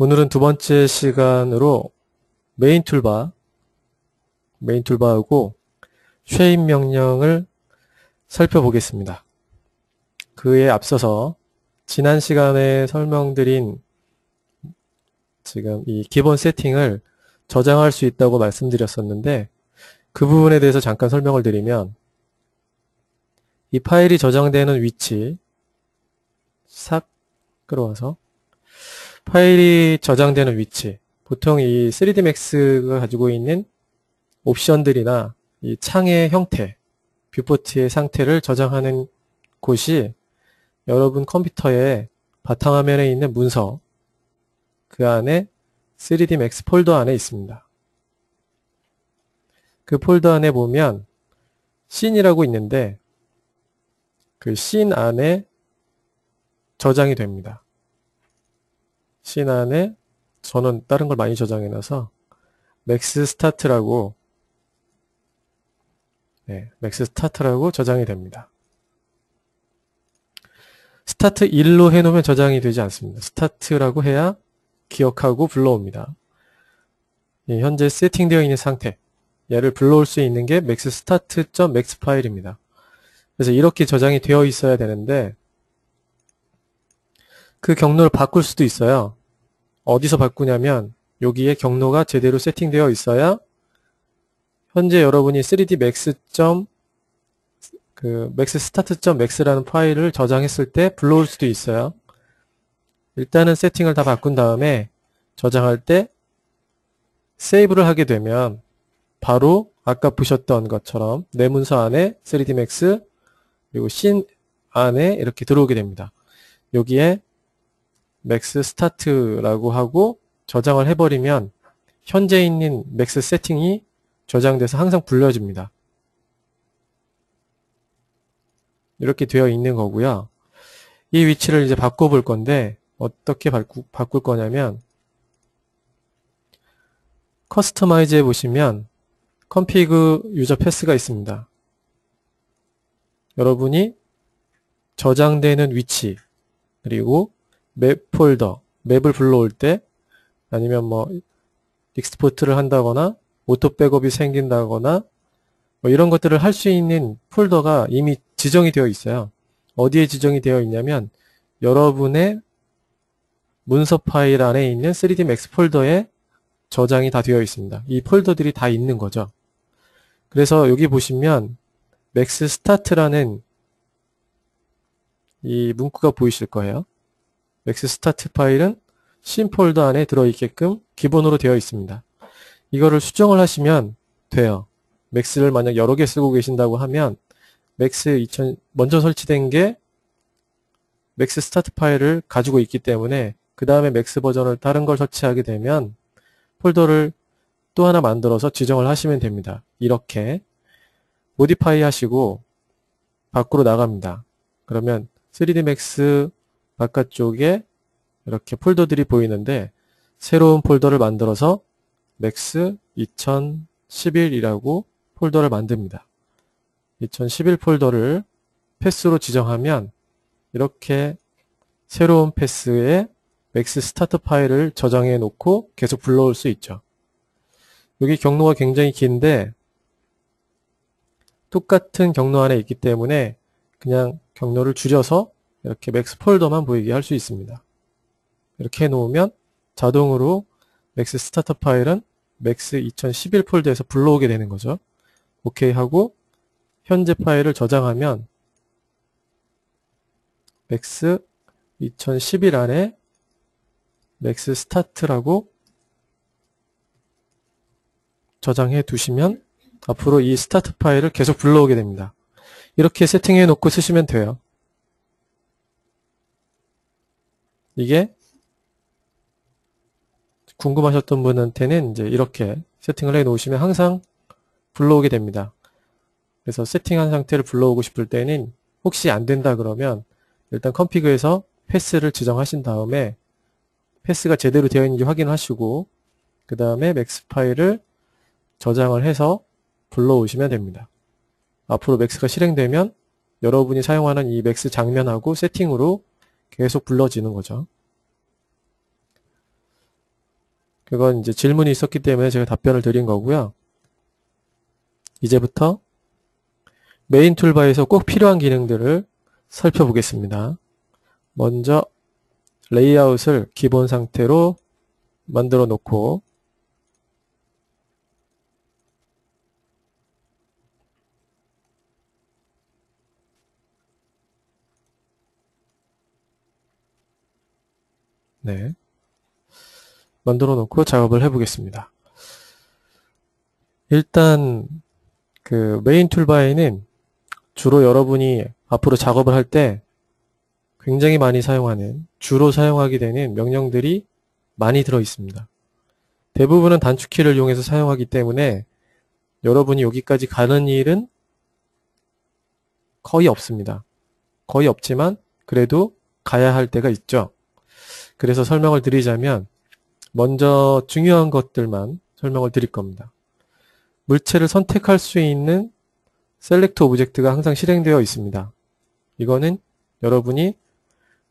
오늘은 두 번째 시간으로 main toolbar, main toolbar하고 shape 명령을 살펴보겠습니다. 그에 앞서서 지난 시간에 설명드린 지금 이 기본 세팅을 저장할 수 있다고 말씀드렸었는데 그 부분에 대해서 잠깐 설명을 드리면 이 파일이 저장되는 위치 싹 끌어와서 파일이 저장되는 위치 보통 이 3D Max가 가지고 있는 옵션들이나 이 창의 형태 viewport의 상태를 저장하는 곳이 여러분 컴퓨터의 바탕화면에 있는 문서 그 안에 3D Max 폴더 안에 있습니다. 그 폴더 안에 보면 scene이라고 있는데 그 씬 안에 저장이 됩니다. 씬 안에 저는 다른 걸 많이 저장해놔서 maxstart라고 네, maxstart라고 저장이 됩니다. start 1로 해놓으면 저장이 되지 않습니다. start라고 해야 기억하고 불러옵니다. 예, 현재 세팅되어 있는 상태 얘를 불러올 수 있는 게 max start.max 파일입니다. 그래서 이렇게 저장이 되어 있어야 되는데 그 경로를 바꿀 수도 있어요. 어디서 바꾸냐면 여기에 경로가 제대로 세팅되어 있어야 현재 여러분이 3D max. 그 max start.max라는 파일을 저장했을 때 불러올 수도 있어요. 일단은 세팅을 다 바꾼 다음에 저장할 때 save를 하게 되면 바로 아까 보셨던 것처럼 내 문서 안에 3D Max 그리고 씬 안에 이렇게 들어오게 됩니다. 여기에 맥스 스타트라고 하고 저장을 해버리면 현재 있는 Max 세팅이 저장돼서 항상 불려집니다. 이렇게 되어 있는 거고요. 이 위치를 이제 바꿔볼 건데 어떻게 바꾸, 바꿀 거냐면 customize에 보시면 config user path가 있습니다. 여러분이 저장되는 위치 그리고 map 폴더 map을 불러올 때 아니면 뭐 export를 한다거나 auto backup이 생긴다거나 뭐 이런 것들을 할 수 있는 폴더가 이미 지정이 되어 있어요. 어디에 지정이 되어 있냐면 여러분의 문서 파일 안에 있는 3D Max 폴더에 저장이 다 되어 있습니다. 이 폴더들이 다 있는 거죠. 그래서 여기 보시면 맥스 스타트라는 이 문구가 보이실 거예요. maxstart 파일은 신 폴더 안에 들어있게끔 기본으로 되어 있습니다. 이거를 수정을 하시면 돼요. Max를 만약 여러 개 쓰고 계신다고 하면 Max 2000 먼저 설치된 게 maxstart 파일을 가지고 있기 때문에 그 다음에 Max 버전을 다른 걸 설치하게 되면 폴더를 또 하나 만들어서 지정을 하시면 됩니다. 이렇게 modify 하시고 밖으로 나갑니다. 그러면 3D Max 바깥쪽에 이렇게 폴더들이 보이는데 새로운 폴더를 만들어서 Max 2011이라고 폴더를 만듭니다. 2011 폴더를 path로 지정하면 이렇게 새로운 패스에 맥스 스타트 파일을 저장해 놓고 계속 불러올 수 있죠. 여기 경로가 굉장히 긴데 똑같은 경로 안에 있기 때문에 그냥 경로를 줄여서 이렇게 Max 폴더만 보이게 할 수 있습니다. 이렇게 해놓으면 자동으로 maxstart 파일은 Max 2011 폴더에서 불러오게 되는 거죠. 오케이 하고 현재 파일을 저장하면 Max 2011 안에 maxstart라고 저장해 두시면 앞으로 이 start 파일을 계속 불러오게 됩니다. 이렇게 세팅해 놓고 쓰시면 돼요. 이게 궁금하셨던 분한테는 이제 이렇게 세팅을 해 놓으시면 항상 불러오게 됩니다. 그래서 세팅한 상태를 불러오고 싶을 때는 혹시 안 된다 그러면 일단 config에서 path를 지정하신 다음에 path가 제대로 되어 있는지 확인하시고 그 다음에 Max 파일을 저장을 해서 불러오시면 됩니다. 앞으로 Max가 실행되면 여러분이 사용하는 이 Max 장면하고 세팅으로 계속 불러지는 거죠. 그건 이제 질문이 있었기 때문에 제가 답변을 드린 거고요. 이제부터 main toolbar에서 꼭 필요한 기능들을 살펴보겠습니다. 먼저 레이아웃을 기본 상태로 만들어 놓고 네. 만들어 놓고 작업을 해 보겠습니다. 일단 그 main toolbar에는 주로 여러분이 앞으로 작업을 할 때 굉장히 많이 사용하는 주로 사용하게 되는 명령들이 많이 들어 있습니다. 대부분은 단축키를 이용해서 사용하기 때문에 여러분이 여기까지 가는 일은 거의 없습니다. 거의 없지만 그래도 가야 할 때가 있죠. 그래서 설명을 드리자면 먼저 중요한 것들만 설명을 드릴 겁니다. 물체를 선택할 수 있는 select object가 항상 실행되어 있습니다. 이거는 여러분이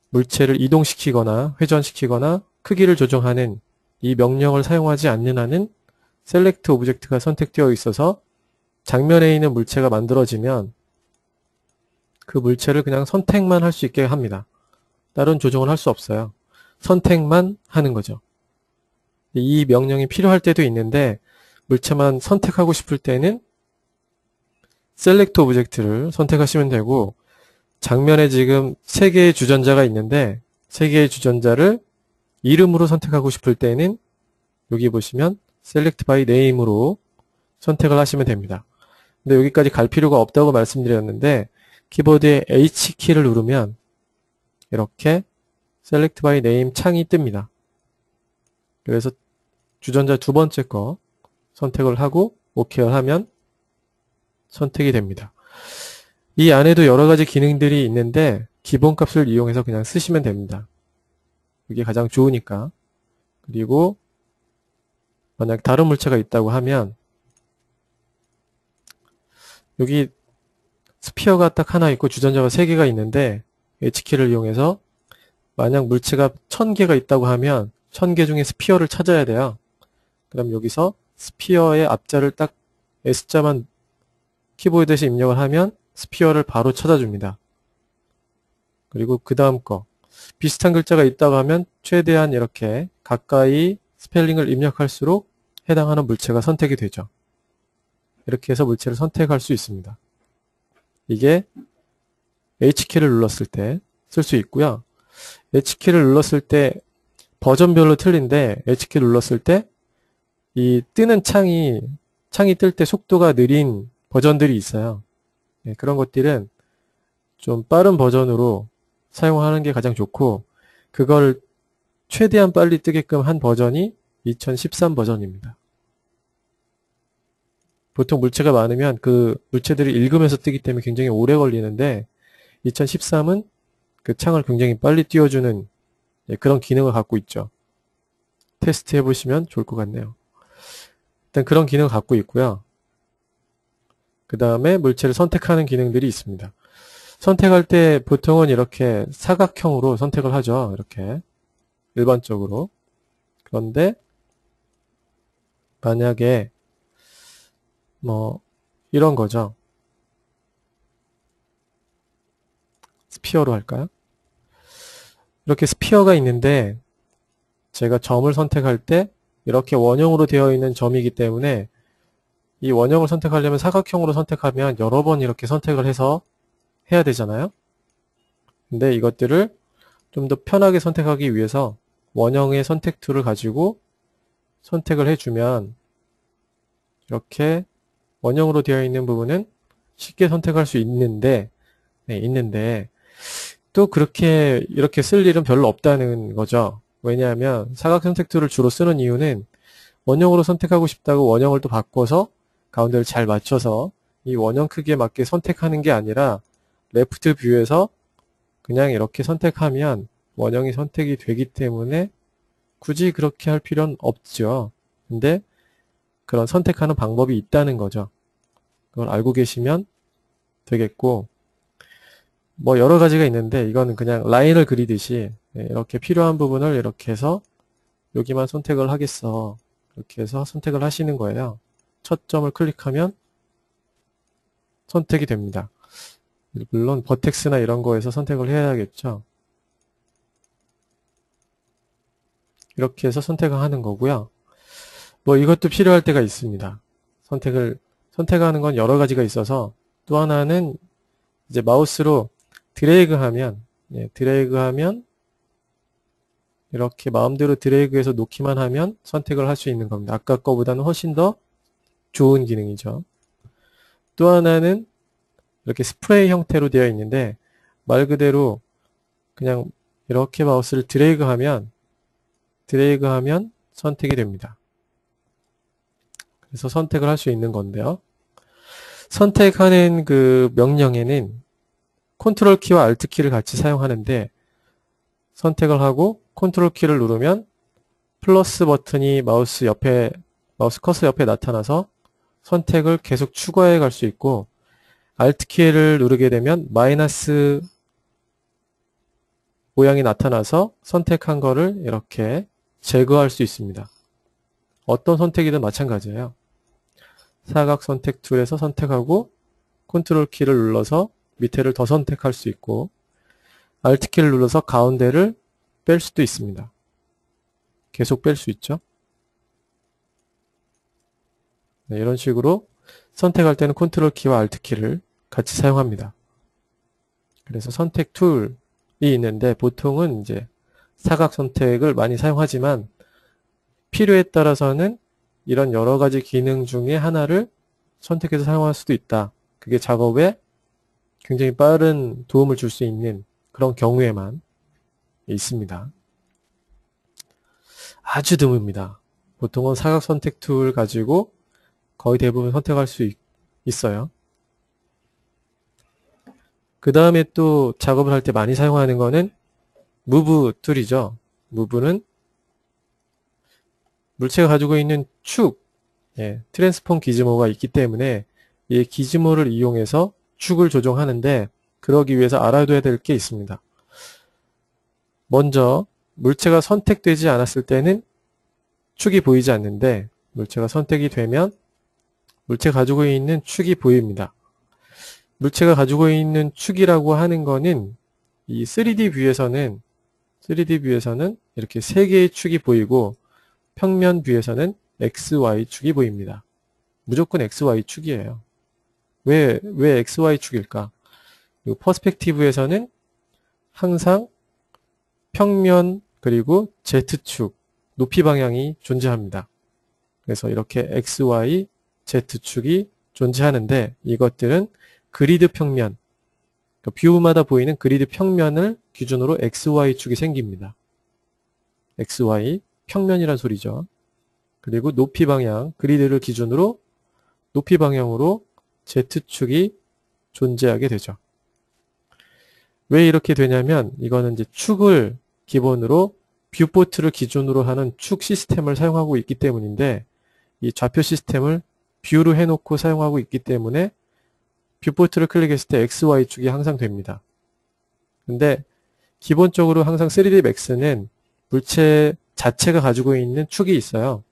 물체를 이동시키거나 회전시키거나 크기를 조정하는 이 명령을 사용하지 않는 한은 select object가 선택되어 있어서 장면에 있는 물체가 만들어지면 그 물체를 그냥 선택만 할 수 있게 합니다. 다른 조정을 할 수 없어요. 선택만 하는 거죠. 이 명령이 필요할 때도 있는데 물체만 선택하고 싶을 때는 select object를 선택하시면 되고 장면에 지금 세 개의 주전자가 있는데 세 개의 주전자를 이름으로 선택하고 싶을 때는 여기 보시면 select by name으로 선택을 하시면 됩니다. 근데 여기까지 갈 필요가 없다고 말씀드렸는데 키보드에 H키를 누르면 이렇게 select by name 창이 뜹니다. 그래서 주전자 두 번째 거 선택을 하고 OK를 하면 선택이 됩니다. 이 안에도 여러 가지 기능들이 있는데 기본값을 이용해서 그냥 쓰시면 됩니다. 이게 가장 좋으니까. 그리고 만약 다른 물체가 있다고 하면 여기 스피어가 딱 하나 있고 주전자가 세 개가 있는데 H키를 이용해서 만약 물체가 천 개가 있다고 하면 천개 중에 sphere를 찾아야 돼요. 그럼 여기서 sphere의 앞자를 딱 S자만 키보드에서 입력을 하면 sphere를 바로 찾아줍니다. 그리고 그 다음 거 비슷한 글자가 있다고 하면 최대한 이렇게 가까이 스펠링을 입력할수록 해당하는 물체가 선택이 되죠. 이렇게 해서 물체를 선택할 수 있습니다. 이게 H키를 눌렀을 때 쓸 수 있고요. H키를 눌렀을 때 버전별로 틀린데 H키 눌렀을 때 이 뜨는 창이 창이 뜰 때 속도가 느린 버전들이 있어요. 네, 그런 것들은 좀 빠른 버전으로 사용하는 게 가장 좋고 그걸 최대한 빨리 뜨게끔 한 버전이 2013 버전입니다. 보통 물체가 많으면 그 물체들을 읽으면서 뜨기 때문에 굉장히 오래 걸리는데 2013은 그 창을 굉장히 빨리 띄워주는 예, 그런 기능을 갖고 있죠. 테스트 해 보시면 좋을 것 같네요. 일단 그런 기능을 갖고 있고요. 그 다음에 물체를 선택하는 기능들이 있습니다. 선택할 때 보통은 이렇게 사각형으로 선택을 하죠. 이렇게 일반적으로. 그런데 만약에 뭐 이런 거죠. 스피어로 할까요? 이렇게 스피어가 있는데 제가 점을 선택할 때 이렇게 원형으로 되어 있는 점이기 때문에 이 원형을 선택하려면 사각형으로 선택하면 여러 번 이렇게 선택을 해서 해야 되잖아요. 근데 이것들을 좀 더 편하게 선택하기 위해서 원형의 선택 tool을 가지고 선택을 해주면 이렇게 원형으로 되어 있는 부분은 쉽게 선택할 수 있는데 네, 있는데 또 그렇게 이렇게 쓸 일은 별로 없다는 거죠. 왜냐하면 사각 선택 tool을 주로 쓰는 이유는 원형으로 선택하고 싶다고 원형을 또 바꿔서 가운데를 잘 맞춰서 이 원형 크기에 맞게 선택하는 게 아니라 left view에서 그냥 이렇게 선택하면 원형이 선택이 되기 때문에 굳이 그렇게 할 필요는 없죠. 근데 그런 선택하는 방법이 있다는 거죠. 그걸 알고 계시면 되겠고 뭐 여러 가지가 있는데 이거는 그냥 라인을 그리듯이 네, 이렇게 필요한 부분을 이렇게 해서 여기만 선택을 하겠어. 이렇게 해서 선택을 하시는 거예요. 첫 점을 클릭하면 선택이 됩니다. 물론 버텍스나 이런 거에서 선택을 해야겠죠. 이렇게 해서 선택을 하는 거고요. 뭐 이것도 필요할 때가 있습니다. 선택을 선택하는 건 여러 가지가 있어서 또 하나는 이제 마우스로 드래그 하면 예, 드래그 하면 이렇게 마음대로 드래그해서 놓기만 하면 선택을 할 수 있는 겁니다. 아까 거보다는 훨씬 더 좋은 기능이죠. 또 하나는 이렇게 스프레이 형태로 되어 있는데 말 그대로 그냥 이렇게 마우스를 드래그하면 드래그하면 선택이 됩니다. 그래서 선택을 할 수 있는 건데요. 선택하는 그 명령에는 컨트롤 키와 Alt 키를 같이 사용하는데 선택을 하고 컨트롤 키를 누르면 플러스 버튼이 마우스 옆에 마우스 커서 옆에 나타나서 선택을 계속 추가해 갈 수 있고 Alt 키를 누르게 되면 마이너스 모양이 나타나서 선택한 거를 이렇게 제거할 수 있습니다. 어떤 선택이든 마찬가지예요. 사각 선택 tool에서 선택하고 컨트롤 키를 눌러서 밑에를 더 선택할 수 있고 Alt 키를 눌러서 가운데를 뺄 수도 있습니다. 계속 뺄 수 있죠. 네, 이런 식으로 선택할 때는 컨트롤 키와 Alt 키를 같이 사용합니다. 그래서 선택 tool이 있는데 보통은 이제 사각 선택을 많이 사용하지만 필요에 따라서는 이런 여러 가지 기능 중에 하나를 선택해서 사용할 수도 있다. 그게 작업에 굉장히 빠른 도움을 줄 수 있는 그런 경우에만 있습니다. 아주 드뭅니다. 보통은 사각 선택 툴 가지고 거의 대부분 선택할 수 있, 있어요. 그 다음에 또 작업을 할 때 많이 사용하는 거는 move tool이죠. move는 물체가 가지고 있는 축, 예, transform gizmo가 있기 때문에 이 gizmo를 이용해서 축을 조정하는데 그러기 위해서 알아둬야 될 게 있습니다. 먼저 물체가 선택되지 않았을 때는 축이 보이지 않는데 물체가 선택이 되면 물체가 가지고 있는 축이 보입니다. 물체가 가지고 있는 축이라고 하는 거는 이 3D 뷰에서는 3D 뷰에서는 이렇게 세 개의 축이 보이고 평면 view에서는 XY축이 보입니다. 무조건 XY축이에요. 왜, 왜 XY축일까? 그리고 perspective에서는 항상 평면 그리고 Z축, 높이 방향이 존재합니다. 그래서 이렇게 XY, Z축이 존재하는데 이것들은 grid 평면, 그러니까 view마다 보이는 grid 평면을 기준으로 XY축이 생깁니다. XY, 평면이란 소리죠. 그리고 높이 방향, grid를 기준으로 높이 방향으로 Z축이 존재하게 되죠. 왜 이렇게 되냐면 이거는 이제 축을 기본으로 viewport를 기준으로 하는 축 시스템을 사용하고 있기 때문인데 이 좌표 시스템을 view로 해놓고 사용하고 있기 때문에 viewport를 클릭했을 때 XY축이 항상 됩니다. 근데 기본적으로 항상 3D Max는 물체 자체가 가지고 있는 축이 있어요.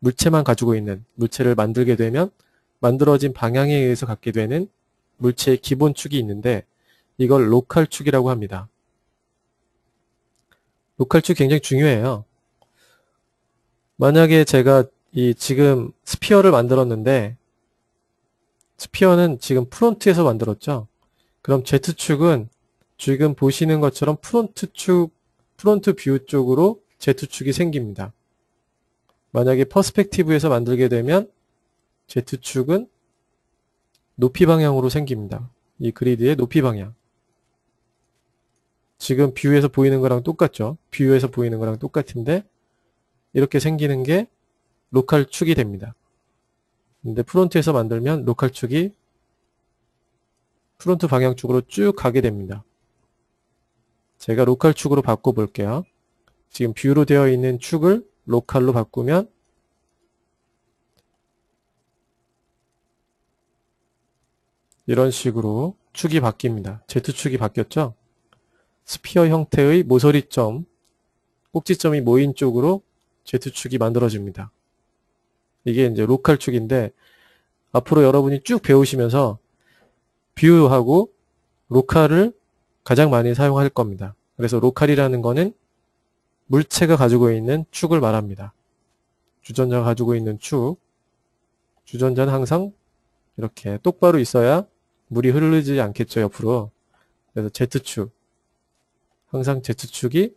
물체만 가지고 있는 물체를 만들게 되면 만들어진 방향에 의해서 갖게 되는 물체의 기본 축이 있는데 이걸 local 축이라고 합니다. local 축 굉장히 중요해요. 만약에 제가 이 지금 sphere를 만들었는데 sphere는 지금 front에서 만들었죠. 그럼 Z축은 지금 보시는 것처럼 front 축, front view 쪽으로 Z축이 생깁니다. 만약에 perspective에서 만들게 되면 Z축은 높이 방향으로 생깁니다. 이 grid의 높이 방향. 지금 view에서 보이는 거랑 똑같죠. view에서 보이는 거랑 똑같은데 이렇게 생기는 게 local 축이 됩니다. 근데 front에서 만들면 local 축이 front 방향 쪽으로 쭉 가게 됩니다. 제가 local 축으로 바꿔볼게요. 지금 view로 되어 있는 축을 local로 바꾸면 이런 식으로 축이 바뀝니다. Z축이 바뀌었죠? sphere 형태의 모서리점, 꼭지점이 모인 쪽으로 Z축이 만들어집니다. 이게 이제 local 축인데 앞으로 여러분이 쭉 배우시면서 view하고 local을 가장 많이 사용할 겁니다. 그래서 local이라는 거는 물체가 가지고 있는 축을 말합니다. 주전자가 가지고 있는 축. 주전자는 항상 이렇게 똑바로 있어야 물이 흐르지 않겠죠, 옆으로. 그래서 Z축. 항상 Z축이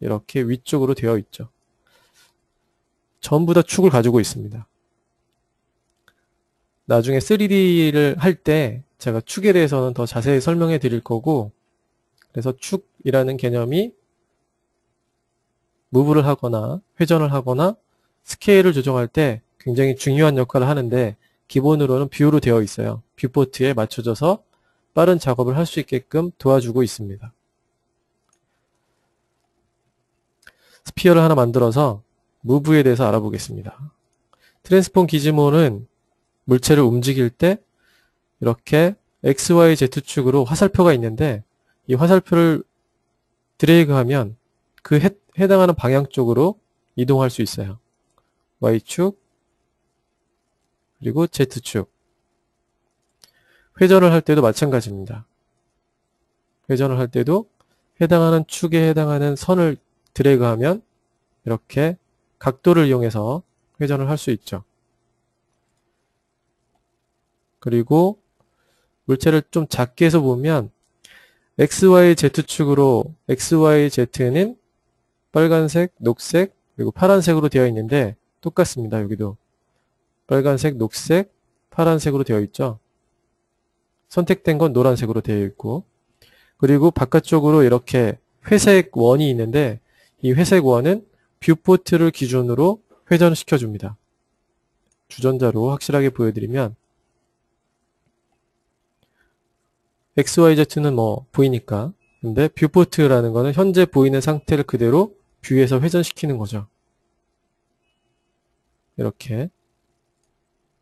이렇게 위쪽으로 되어 있죠. 전부 다 축을 가지고 있습니다. 나중에 3D를 할 때 제가 축에 대해서는 더 자세히 설명해 드릴 거고 그래서 축이라는 개념이 move를 하거나 회전을 하거나 스케일을 조정할 때 굉장히 중요한 역할을 하는데 기본으로는 view로 되어 있어요. viewport에 맞춰져서 빠른 작업을 할 수 있게끔 도와주고 있습니다. sphere를 하나 만들어서 move에 대해서 알아보겠습니다. transform gizmo는 물체를 움직일 때 이렇게 XY, Z축으로 화살표가 있는데 이 화살표를 드래그하면 그 해, 해당하는 방향 쪽으로 이동할 수 있어요. Y축 그리고 Z축 회전을 할 때도 마찬가지입니다. 회전을 할 때도 해당하는 축에 해당하는 선을 드래그하면 이렇게 각도를 이용해서 회전을 할 수 있죠. 그리고 물체를 좀 작게 해서 보면 XY, Z축으로 XY, Z는 빨간색, 녹색, 그리고 파란색으로 되어 있는데 똑같습니다. 여기도 빨간색, 녹색, 파란색으로 되어 있죠. 선택된 건 노란색으로 되어 있고 그리고 바깥쪽으로 이렇게 회색 원이 있는데 이 회색 원은 viewport를 기준으로 회전시켜 줍니다. 주전자로 확실하게 보여드리면 XYZ는 뭐 보이니까 근데 viewport라는 거는 현재 보이는 상태를 그대로 view에서 회전시키는 거죠. 이렇게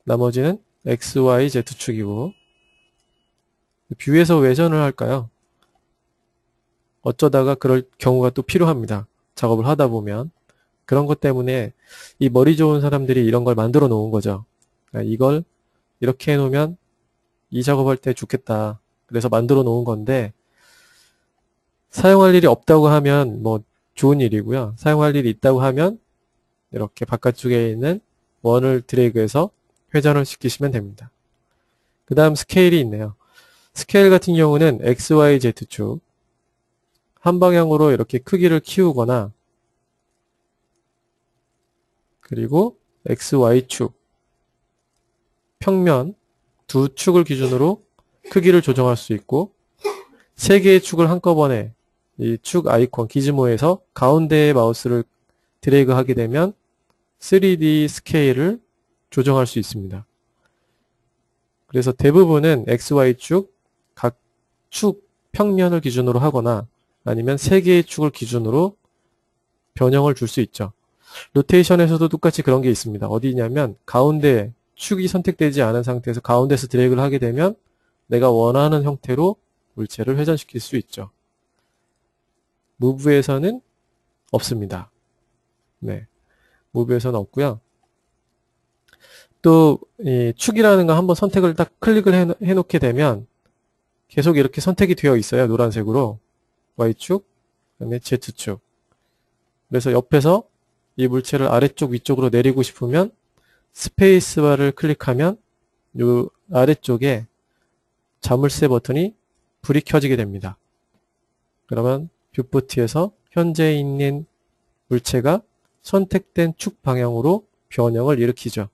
나머지는 XYZ축이고 view에서 회전을 할까요? 어쩌다가 그럴 경우가 또 필요합니다. 작업을 하다 보면 그런 것 때문에 이 머리 좋은 사람들이 이런 걸 만들어 놓은 거죠. 그러니까 이걸 이렇게 해놓으면 이 작업할 때 좋겠다. 그래서 만들어 놓은 건데 사용할 일이 없다고 하면 뭐 좋은 일이고요. 사용할 일이 있다고 하면 이렇게 바깥쪽에 있는 원을 드래그해서 회전을 시키시면 됩니다. 그 다음 스케일이 있네요. 스케일 같은 경우는 XYZ축 한 방향으로 이렇게 크기를 키우거나 그리고 XY축 평면 두 축을 기준으로 크기를 조정할 수 있고 세 개의 축을 한꺼번에 이 축 아이콘 기즈모에서 가운데에 마우스를 드래그 하게 되면 3D 스케일을 조정할 수 있습니다. 그래서 대부분은 XY축 각 축 평면을 기준으로 하거나 아니면 세 개의 축을 기준으로 변형을 줄 수 있죠. 로테이션에서도 똑같이 그런 게 있습니다. 어디냐면 가운데 축이 선택되지 않은 상태에서 가운데서 드래그를 하게 되면 내가 원하는 형태로 물체를 회전시킬 수 있죠. 무브에서는 없습니다. 네. 무브에서는 없고요. 또 축이라는 거 한번 선택을 딱 클릭을 해, 놓게 되면 계속 이렇게 선택이 되어 있어요. 노란색으로. Y축, 그다음에 Z축. 그래서 옆에서 이 물체를 아래쪽 위쪽으로 내리고 싶으면 스페이스바를 클릭하면 이 아래쪽에 자물쇠 버튼이 불이 켜지게 됩니다. 그러면 viewport에서 현재 있는 물체가 선택된 축 방향으로 변형을 일으키죠.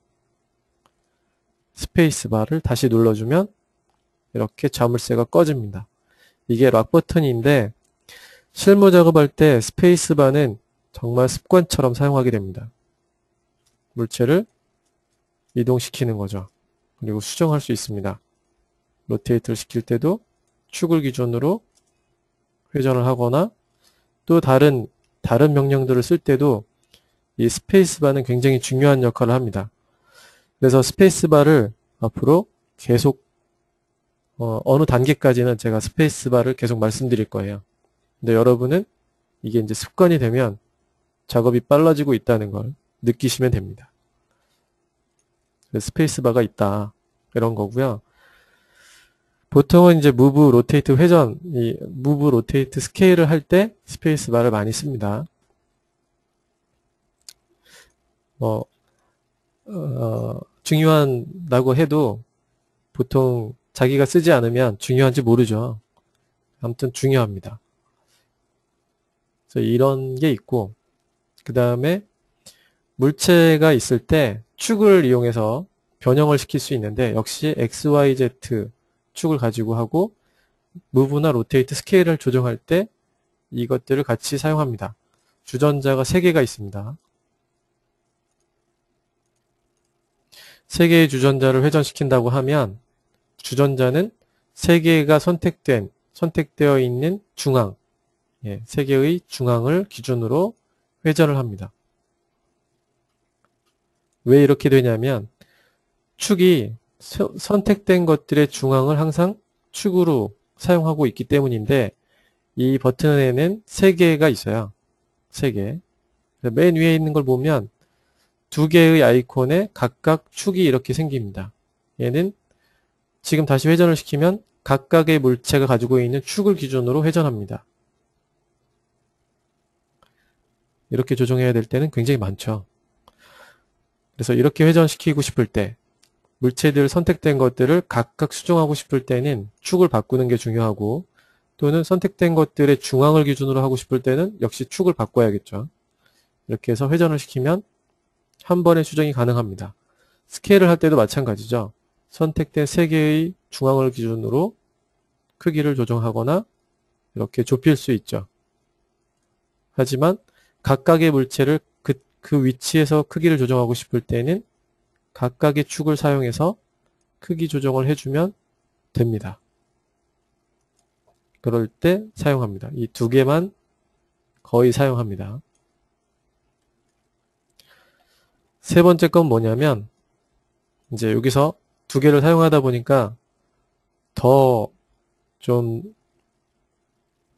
스페이스바를 다시 눌러주면 이렇게 자물쇠가 꺼집니다. 이게 lock 버튼인데 실무 작업할 때 스페이스바는 정말 습관처럼 사용하게 됩니다. 물체를 이동시키는 거죠. 그리고 수정할 수 있습니다. rotate를 시킬 때도 축을 기준으로 회전을 하거나 또 다른 다른 명령들을 쓸 때도 이 스페이스바는 굉장히 중요한 역할을 합니다. 그래서 스페이스바를 앞으로 계속 어, 어느 단계까지는 제가 스페이스바를 계속 말씀드릴 거예요. 근데 여러분은 이게 이제 습관이 되면 작업이 빨라지고 있다는 걸 느끼시면 됩니다. 스페이스바가 있다. 이런 거고요. 보통은 이제 move, rotate, 회전, 이 move, rotate, scale을 할 때 스페이스바를 많이 씁니다. 뭐, 어, 중요하다고 해도 보통 자기가 쓰지 않으면 중요한지 모르죠. 아무튼 중요합니다. 그래서 이런 게 있고, 그 다음에 물체가 있을 때 축을 이용해서 변형을 시킬 수 있는데 역시 XYZ 축을 가지고 하고 무브나 로테이트 스케일을 조정할 때 이것들을 같이 사용합니다. 주전자가 3개가 있습니다. 3개의 주전자를 회전시킨다고 하면 주전자는 3개가 선택된, 선택되어 있는 중앙, 예, 3개의 중앙을 기준으로 회전을 합니다. 왜 이렇게 되냐면 축이 선택된 것들의 중앙을 항상 축으로 사용하고 있기 때문인데 이 버튼에는 3개가 있어요. 3개. 맨 위에 있는 걸 보면 두 개의 아이콘에 각각 축이 이렇게 생깁니다. 얘는 지금 다시 회전을 시키면 각각의 물체가 가지고 있는 축을 기준으로 회전합니다. 이렇게 조정해야 될 때는 굉장히 많죠. 그래서 이렇게 회전시키고 싶을 때 물체들 선택된 것들을 각각 수정하고 싶을 때는 축을 바꾸는 게 중요하고 또는 선택된 것들의 중앙을 기준으로 하고 싶을 때는 역시 축을 바꿔야겠죠. 이렇게 해서 회전을 시키면 한 번에 수정이 가능합니다. 스케일을 할 때도 마찬가지죠. 선택된 세 개의 중앙을 기준으로 크기를 조정하거나 이렇게 좁힐 수 있죠. 하지만 각각의 물체를 그 위치에서 크기를 조정하고 싶을 때는 각각의 축을 사용해서 크기 조정을 해주면 됩니다. 그럴 때 사용합니다. 이 두 개만 거의 사용합니다. 세 번째 건 뭐냐면 이제 여기서 두 개를 사용하다 보니까 더 좀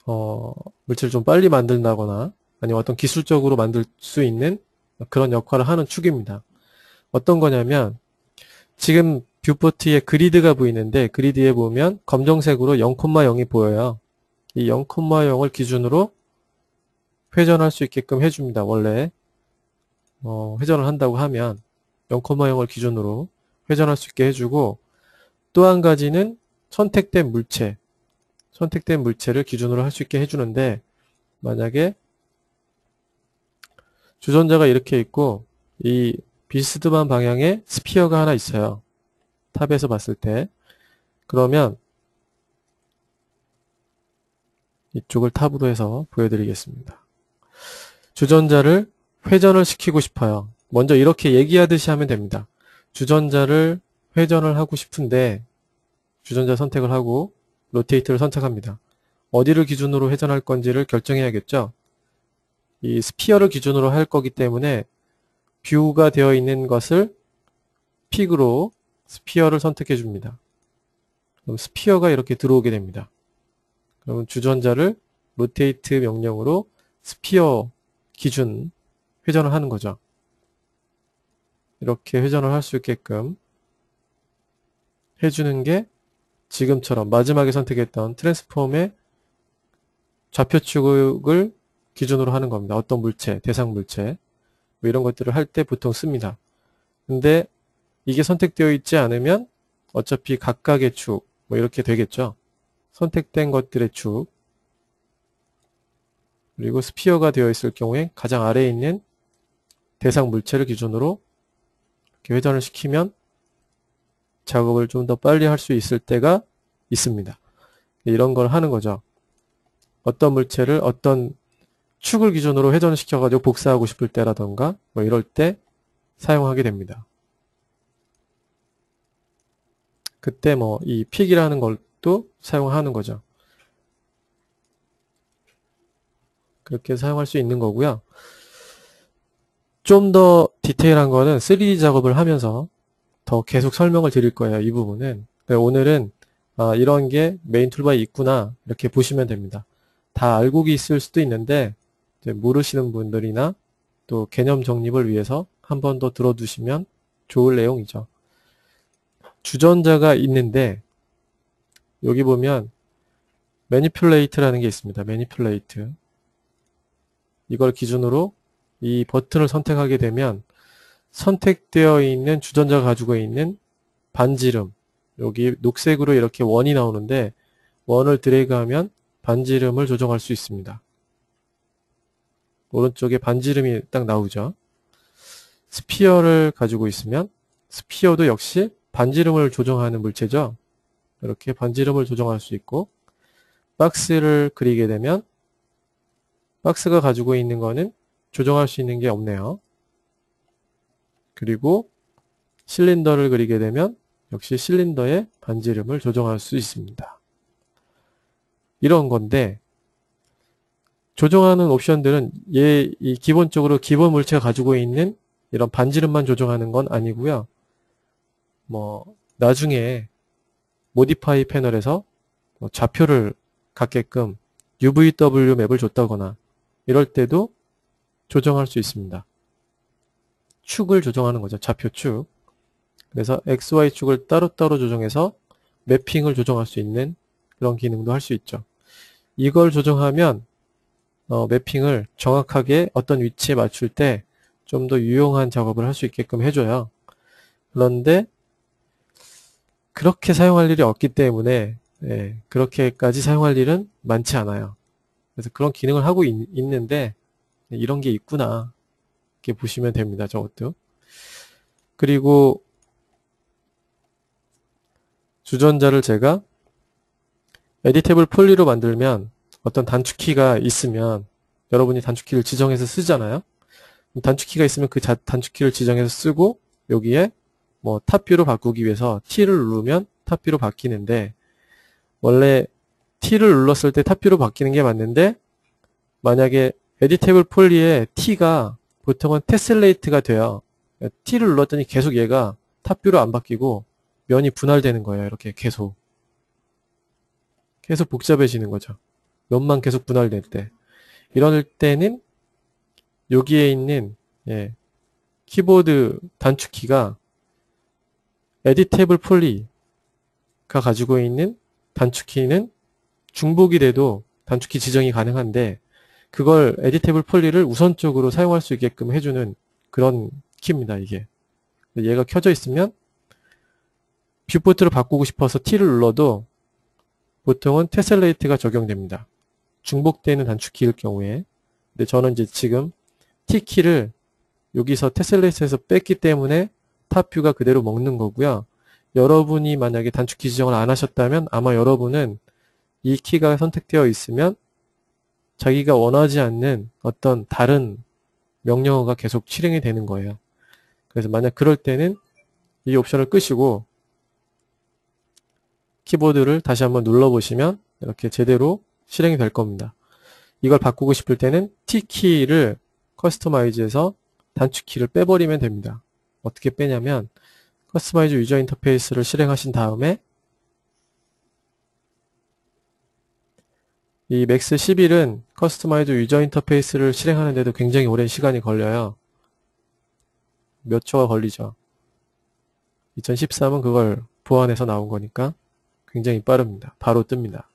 어, 물체를 좀 빨리 만든다거나 아니면 어떤 기술적으로 만들 수 있는 그런 역할을 하는 축입니다. 어떤 거냐면 지금 viewport에 그리드가 보이는데 그리드에 보면 검정색으로 0,0이 보여요. 이 0,0을 기준으로 회전할 수 있게끔 해줍니다. 원래 어, 회전을 한다고 하면 0,0을 기준으로 회전할 수 있게 해주고 또 한 가지는 선택된 물체 선택된 물체를 기준으로 할 수 있게 해주는데 만약에 주전자가 이렇게 있고 이 비스듬한 방향에 sphere가 하나 있어요. top에서 봤을 때 그러면 이쪽을 top으로 해서 보여드리겠습니다. 주전자를 회전을 시키고 싶어요. 먼저 이렇게 얘기하듯이 하면 됩니다. 주전자를 회전을 하고 싶은데 주전자 선택을 하고 rotate를 선택합니다. 어디를 기준으로 회전할 건지를 결정해야겠죠. 이 sphere를 기준으로 할 거기 때문에 view가 되어 있는 것을 pick으로 sphere를 선택해 줍니다. 그럼 sphere가 이렇게 들어오게 됩니다. 그러면 주전자를 로테이트 명령으로 스피어 기준 회전을 하는 거죠. 이렇게 회전을 할 수 있게끔 해주는 게 지금처럼 마지막에 선택했던 트랜스폼의 좌표축을 기준으로 하는 겁니다. 어떤 물체, 대상 물체 뭐 이런 것들을 할 때 보통 씁니다. 근데 이게 선택되어 있지 않으면 어차피 각각의 축, 뭐 이렇게 되겠죠. 선택된 것들의 축, 그리고 스피어가 되어 있을 경우에 가장 아래에 있는 대상 물체를 기준으로 이렇게 회전을 시키면 작업을 좀 더 빨리 할 수 있을 때가 있습니다. 이런 걸 하는 거죠. 어떤 물체를 어떤 축을 기준으로 회전시켜가지고 복사하고 싶을 때라던가 뭐 이럴 때 사용하게 됩니다. 그때 뭐 이 pick이라는 것도 사용하는 거죠. 그렇게 사용할 수 있는 거고요. 좀 더 디테일한 거는 3D 작업을 하면서 더 계속 설명을 드릴 거예요. 이 부분은. 오늘은 아, 이런 게 main toolbar에 있구나 이렇게 보시면 됩니다. 다 알고 있을 수도 있는데 모르시는 분들이나 또 개념 정립을 위해서 한 번 더 들어두시면 좋을 내용이죠. 주전자가 있는데 여기 보면 manipulate라는 게 있습니다. manipulate. 이걸 기준으로 이 버튼을 선택하게 되면 선택되어 있는 주전자가 가지고 있는 반지름 여기 녹색으로 이렇게 원이 나오는데 원을 드래그하면 반지름을 조정할 수 있습니다. 오른쪽에 반지름이 딱 나오죠. 스피어를 가지고 있으면 스피어도 역시 반지름을 조정하는 물체죠. 이렇게 반지름을 조정할 수 있고 박스를 그리게 되면 박스가 가지고 있는 거는 조정할 수 있는 게 없네요. 그리고 실린더를 그리게 되면 역시 실린더의 반지름을 조정할 수 있습니다. 이런 건데 조정하는 옵션들은 얘 이 기본적으로 기본 물체가 가지고 있는 이런 반지름만 조정하는 건 아니고요. 뭐 나중에 모디파이 패널에서 뭐 좌표를 갖게끔 UVW 맵을 줬다거나 이럴 때도 조정할 수 있습니다. 축을 조정하는 거죠. 좌표축. 그래서 XY축을 따로따로 조정해서 매핑을 조정할 수 있는 그런 기능도 할 수 있죠. 이걸 조정하면 어, 매핑을 정확하게 어떤 위치에 맞출 때 좀 더 유용한 작업을 할 수 있게끔 해줘요. 그런데 그렇게 사용할 일이 없기 때문에 예, 그렇게까지 사용할 일은 많지 않아요. 그래서 그런 기능을 하고 있, 는데 이런 게 있구나 이렇게 보시면 됩니다. 저것도. 그리고 주전자를 제가 editable poly로 만들면 어떤 단축키가 있으면 여러분이 단축키를 지정해서 쓰잖아요. 단축키가 있으면 그 단축키를 지정해서 쓰고 여기에 뭐 top view로 바꾸기 위해서 T를 누르면 top view로 바뀌는데 원래 T를 눌렀을 때 top view로 바뀌는 게 맞는데 만약에 editable poly에 T가 보통은 tessellate가 돼요. T를 눌렀더니 계속 얘가 top view로 안 바뀌고 면이 분할되는 거예요. 이렇게 계속. 계속 복잡해지는 거죠. 면만 계속 분할될 때. 이럴 때는 여기에 있는 예, 키보드 단축키가 editable poly가 가지고 있는 단축키는 중복이 돼도 단축키 지정이 가능한데 그걸 editable poly를 우선적으로 사용할 수 있게끔 해주는 그런 키입니다. 이게 얘가 켜져 있으면 viewport를 바꾸고 싶어서 T를 눌러도 보통은 tessellate가 적용됩니다. 중복되는 단축키일 경우에 근데 저는 이제 지금 T키를 여기서 테셀레이트에서 뺐기 때문에 탑뷰가 그대로 먹는 거고요. 여러분이 만약에 단축키 지정을 안 하셨다면 아마 여러분은 이 키가 선택되어 있으면 자기가 원하지 않는 어떤 다른 명령어가 계속 실행이 되는 거예요. 그래서 만약 그럴 때는 이 옵션을 끄시고 키보드를 다시 한번 눌러보시면 이렇게 제대로 실행이 될 겁니다. 이걸 바꾸고 싶을 때는 T키를 customize해서 단축키를 빼버리면 됩니다. 어떻게 빼냐면 Customize User Interface를 실행하신 다음에 이 Max 11은 Customize User Interface를 실행하는데도 굉장히 오랜 시간이 걸려요. 몇 초가 걸리죠. 2013은 그걸 보완해서 나온 거니까 굉장히 빠릅니다. 바로 뜹니다.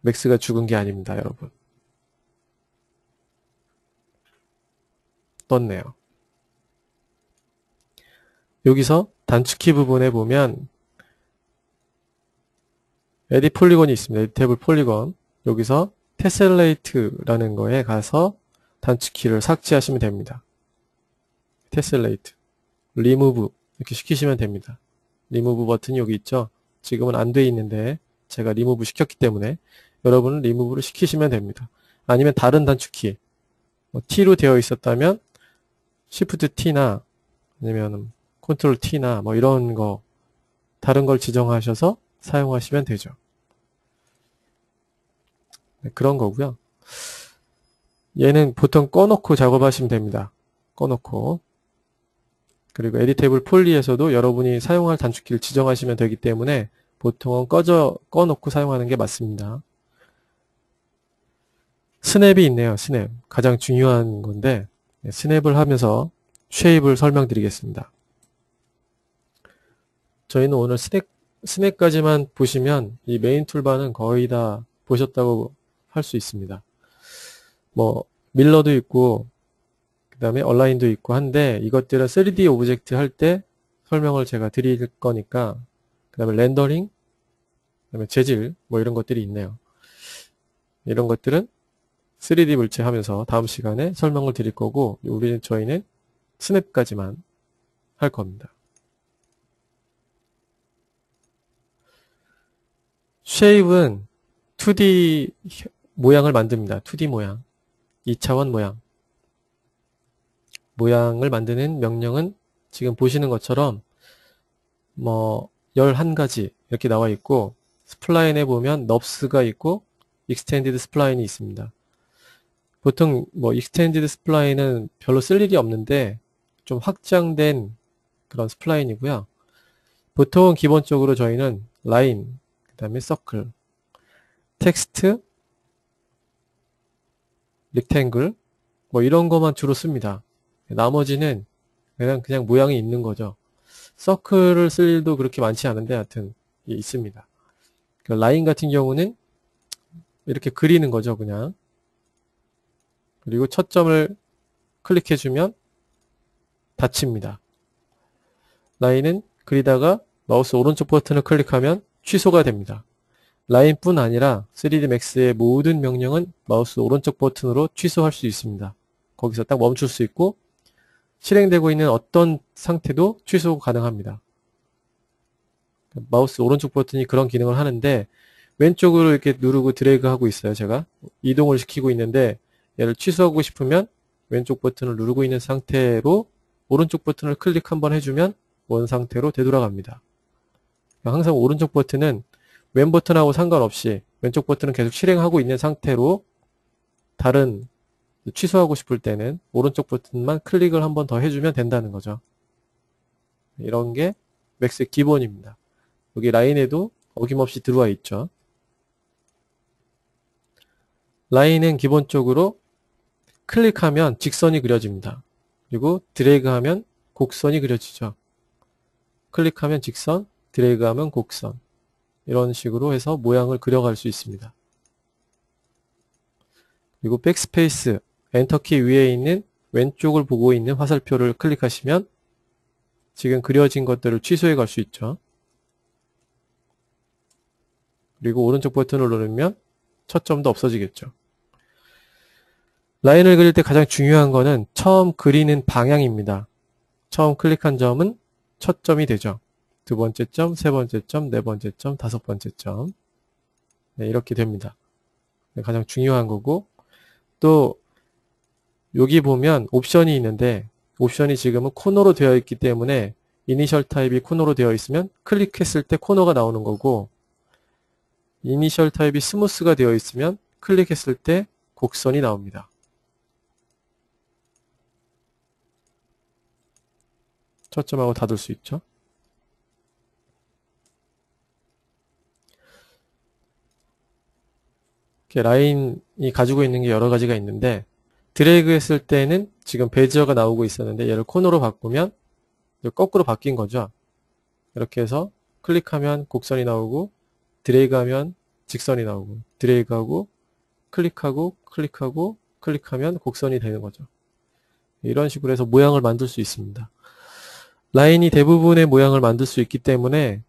Max가 죽은 게 아닙니다, 여러분. 떴네요. 여기서 단축키 부분에 보면 Edit Polygon이 있습니다. Editable Polygon. 여기서 Tessellate라는 거에 가서 단축키를 삭제하시면 됩니다. 테셀레이트, 리무브 이렇게 시키시면 됩니다. 리무브 버튼이 여기 있죠. 지금은 안 돼 있는데 제가 리무브 시켰기 때문에 여러분은 리무브를 시키시면 됩니다. 아니면 다른 단축키 뭐 T로 되어 있었다면 Shift T나 아니면 Ctrl T나 뭐 이런 거 다른 걸 지정하셔서 사용하시면 되죠. 네, 그런 거고요. 얘는 보통 꺼놓고 작업하시면 됩니다. 꺼놓고 그리고 Editable Poly에서도 여러분이 사용할 단축키를 지정하시면 되기 때문에 보통은 꺼져 꺼놓고 사용하는 게 맞습니다. Snap이 있네요. Snap. 가장 중요한 건데 네, snap을 하면서 shape을 설명드리겠습니다. 저희는 오늘 snap, snap까지만 보시면 이 main toolbar는 거의 다 보셨다고 할 수 있습니다. 뭐 mirror도 있고 그 다음에 align도 있고 한데 이것들은 3D object 할 때 설명을 제가 드릴 거니까 그 다음에 렌더링 그 다음에 재질 뭐 이런 것들이 있네요. 이런 것들은 3D 물체 하면서 다음 시간에 설명을 드릴 거고 우리 저희는 snap까지만 할 겁니다. Shape은 2D 모양을 만듭니다. 2D 모양. 2차원 모양. 모양을 만드는 명령은 지금 보시는 것처럼 뭐 11가지 이렇게 나와 있고 Spline에 보면 NURBS가 있고 Extended Spline이 있습니다. 보통 뭐 Extended Spline은 별로 쓸 일이 없는데 좀 확장된 그런 spline이고요. 보통 기본적으로 저희는 라인, 그 다음에 서클, 텍스트, rectangle 뭐 이런 것만 주로 씁니다. 나머지는 그냥 그냥 모양이 있는 거죠. 서클을 쓸 일도 그렇게 많지 않은데 하여튼 있습니다. 그 라인 같은 경우는 이렇게 그리는 거죠, 그냥. 그리고 첫 점을 클릭해주면 닫힙니다. 라인은 그리다가 마우스 오른쪽 버튼을 클릭하면 취소가 됩니다. 라인뿐 아니라 3D Max의 모든 명령은 마우스 오른쪽 버튼으로 취소할 수 있습니다. 거기서 딱 멈출 수 있고 실행되고 있는 어떤 상태도 취소 가능합니다. 마우스 오른쪽 버튼이 그런 기능을 하는데 왼쪽으로 이렇게 누르고 드래그 하고 있어요. 제가 이동을 시키고 있는데 얘를 취소하고 싶으면 왼쪽 버튼을 누르고 있는 상태로 오른쪽 버튼을 클릭 한번 해주면 원 상태로 되돌아갑니다. 항상 오른쪽 버튼은 왼 버튼하고 상관없이 왼쪽 버튼은 계속 실행하고 있는 상태로 다른 취소하고 싶을 때는 오른쪽 버튼만 클릭을 한 번 더 해주면 된다는 거죠. 이런 게 Max의 기본입니다. 여기 라인에도 어김없이 들어와 있죠. 라인은 기본적으로 클릭하면 직선이 그려집니다. 그리고 드래그하면 곡선이 그려지죠. 클릭하면 직선, 드래그하면 곡선 이런 식으로 해서 모양을 그려갈 수 있습니다. 그리고 백스페이스, 엔터키 위에 있는 왼쪽을 보고 있는 화살표를 클릭하시면 지금 그려진 것들을 취소해 갈 수 있죠. 그리고 오른쪽 버튼을 누르면 첫 점도 없어지겠죠. 라인을 그릴 때 가장 중요한 거는 처음 그리는 방향입니다. 처음 클릭한 점은 첫 점이 되죠. 두 번째 점, 세 번째 점, 네 번째 점, 다섯 번째 점. 네, 이렇게 됩니다. 네, 가장 중요한 거고 또 여기 보면 옵션이 있는데 옵션이 지금은 코너로 되어 있기 때문에 initial type이 코너로 되어 있으면 클릭했을 때 코너가 나오는 거고 initial type이 smooth가 되어 있으면 클릭했을 때 곡선이 나옵니다. 첫 점하고 닫을 수 있죠. 이렇게 라인이 가지고 있는 게 여러 가지가 있는데 드래그 했을 때는 지금 베지어가 나오고 있었는데 얘를 코너로 바꾸면 거꾸로 바뀐 거죠. 이렇게 해서 클릭하면 곡선이 나오고 드래그하면 직선이 나오고 드래그하고 클릭하고 클릭하고 클릭하면 곡선이 되는 거죠. 이런 식으로 해서 모양을 만들 수 있습니다. 라인이 대부분의 모양을 만들 수 있기 때문에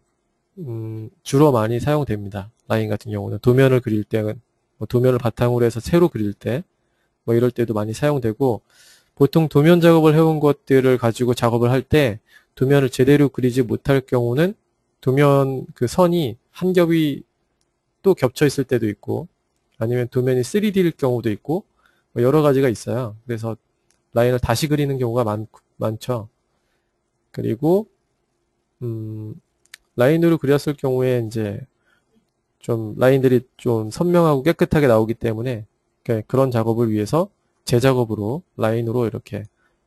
음, 주로 많이 사용됩니다. 라인 같은 경우는 도면을 그릴 때는 뭐 도면을 바탕으로 해서 새로 그릴 때 뭐 이럴 때도 많이 사용되고 보통 도면 작업을 해온 것들을 가지고 작업을 할 때 도면을 제대로 그리지 못할 경우는 도면 그 선이 한 겹이 또 겹쳐 있을 때도 있고 아니면 도면이 3D일 경우도 있고 뭐 여러 가지가 있어요. 그래서 라인을 다시 그리는 경우가 많, 많죠. 그리고 음, 라인으로 그렸을 경우에 이제 좀 라인들이 좀 선명하고 깨끗하게 나오기 때문에 그런 작업을 위해서 재작업으로 라인으로 이렇게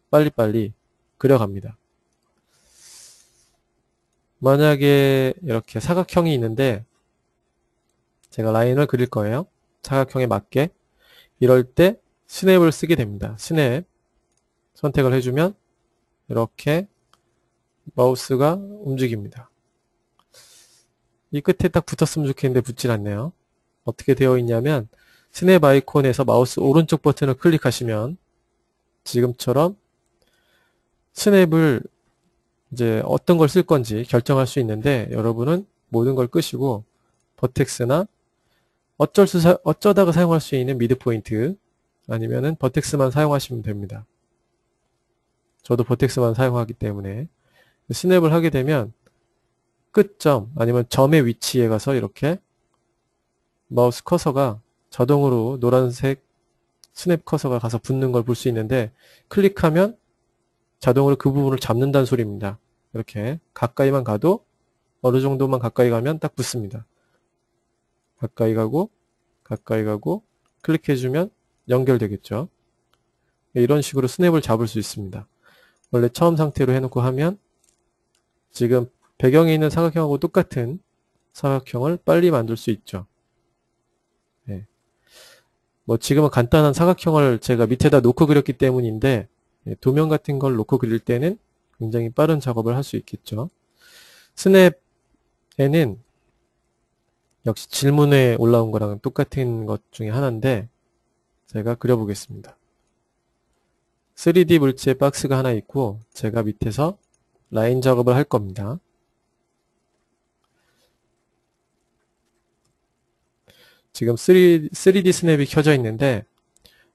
빨리빨리 그려갑니다. 만약에 이렇게 사각형이 있는데 제가 라인을 그릴 거예요. 사각형에 맞게 이럴 때 snap을 쓰게 됩니다. snap 선택을 해주면 이렇게 마우스가 움직입니다. 이 끝에 딱 붙었으면 좋겠는데 붙질 않네요. 어떻게 되어 있냐면 snap 아이콘에서 마우스 오른쪽 버튼을 클릭하시면 지금처럼 snap을 이제 어떤 걸 쓸 건지 결정할 수 있는데 여러분은 모든 걸 끄시고 vertex나 어쩔 수 사, 어쩌다가 사용할 수 있는 midpoint 아니면은 vertex만 사용하시면 됩니다. 저도 vertex만 사용하기 때문에 snap을 하게 되면 끝점 아니면 점의 위치에 가서 이렇게 마우스 커서가 자동으로 노란색 snap 커서가 가서 붙는 걸 볼 수 있는데 클릭하면 자동으로 그 부분을 잡는다는 소리입니다. 이렇게 가까이만 가도 어느 정도만 가까이 가면 딱 붙습니다. 가까이 가고 가까이 가고 클릭해주면 연결되겠죠. 이런 식으로 스냅을 잡을 수 있습니다. 원래 처음 상태로 해놓고 하면 지금 배경에 있는 사각형하고 똑같은 사각형을 빨리 만들 수 있죠. 네. 뭐 지금은 간단한 사각형을 제가 밑에다 놓고 그렸기 때문인데 예, 도면 같은 걸 놓고 그릴 때는 굉장히 빠른 작업을 할 수 있겠죠. 스냅에는 역시 질문에 올라온 거랑 똑같은 것 중에 하나인데 제가 그려보겠습니다. 3D 물체 박스가 하나 있고 제가 밑에서 라인 작업을 할 겁니다. 지금 3, 3D 스냅이 켜져 있는데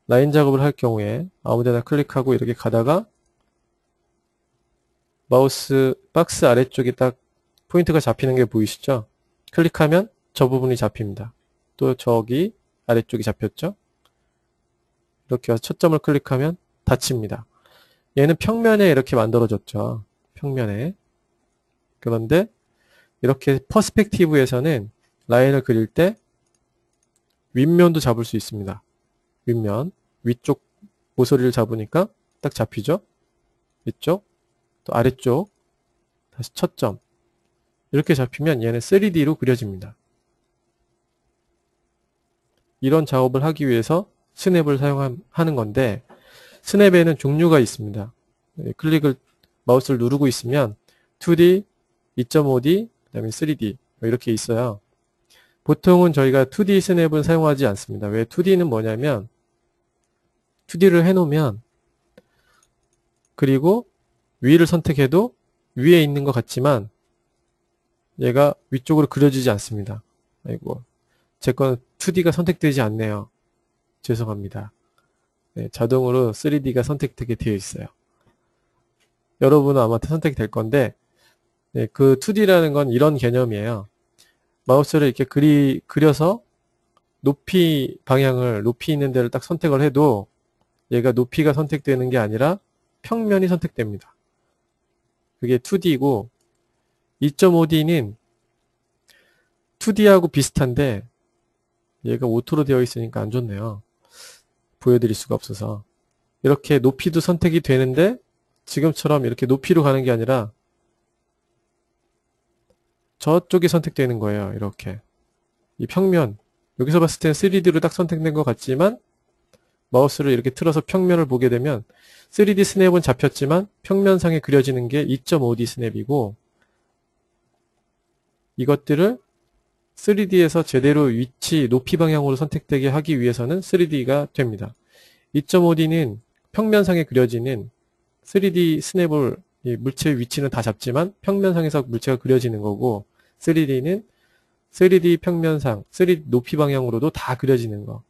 라인 작업을 할 경우에 아무데나 클릭하고 이렇게 가다가 마우스 박스 아래쪽에 딱 포인트가 잡히는 게 보이시죠? 클릭하면 저 부분이 잡힙니다. 또 저기 아래쪽이 잡혔죠? 이렇게 첫 점을 클릭하면 닫힙니다. 얘는 평면에 이렇게 만들어졌죠. 평면에. 그런데 이렇게 perspective에서는 라인을 그릴 때 윗면도 잡을 수 있습니다. 윗면, 위쪽 모서리를 잡으니까 딱 잡히죠? 위쪽, 또 아래쪽, 다시 첫 점. 이렇게 잡히면 얘는 3D로 그려집니다. 이런 작업을 하기 위해서 스냅을 사용하는 건데 스냅에는 종류가 있습니다. 네, 클릭을 마우스를 누르고 있으면 2D, 2.5D, 그 다음에 3D 이렇게 있어요. 보통은 저희가 2D 스냅은 사용하지 않습니다. 왜 2D는 뭐냐면 2D를 해놓으면 그리고 위를 선택해도 위에 있는 것 같지만 얘가 위쪽으로 그려지지 않습니다. 아이고 제 거는 2D가 선택되지 않네요. 죄송합니다. 네, 자동으로 3D가 선택되게 되어 있어요. 여러분은 아마 선택될 건데 네, 그 2D라는 건 이런 개념이에요. 마우스를 이렇게 그리, 그려서 높이 방향을 높이 있는 데를 딱 선택을 해도 얘가 높이가 선택되는 게 아니라 평면이 선택됩니다. 그게 2D고 2.5D는 2D하고 비슷한데 얘가 auto로 되어 있으니까 안 좋네요. 보여드릴 수가 없어서 이렇게 높이도 선택이 되는데 지금처럼 이렇게 높이로 가는 게 아니라 저쪽이 선택되는 거예요. 이렇게. 이 평면. 여기서 봤을 땐 3D로 딱 선택된 것 같지만 마우스를 이렇게 틀어서 평면을 보게 되면 3D 스냅은 잡혔지만 평면상에 그려지는 게 2.5D 스냅이고 이것들을 3D에서 제대로 위치, 높이 방향으로 선택되게 하기 위해서는 3D가 됩니다. 2.5D는 평면상에 그려지는 3D 스냅을 물체의 위치는 다 잡지만 평면상에서 물체가 그려지는 거고 3D는 3D 평면상, 3D 높이 방향으로도 다 그려지는 거.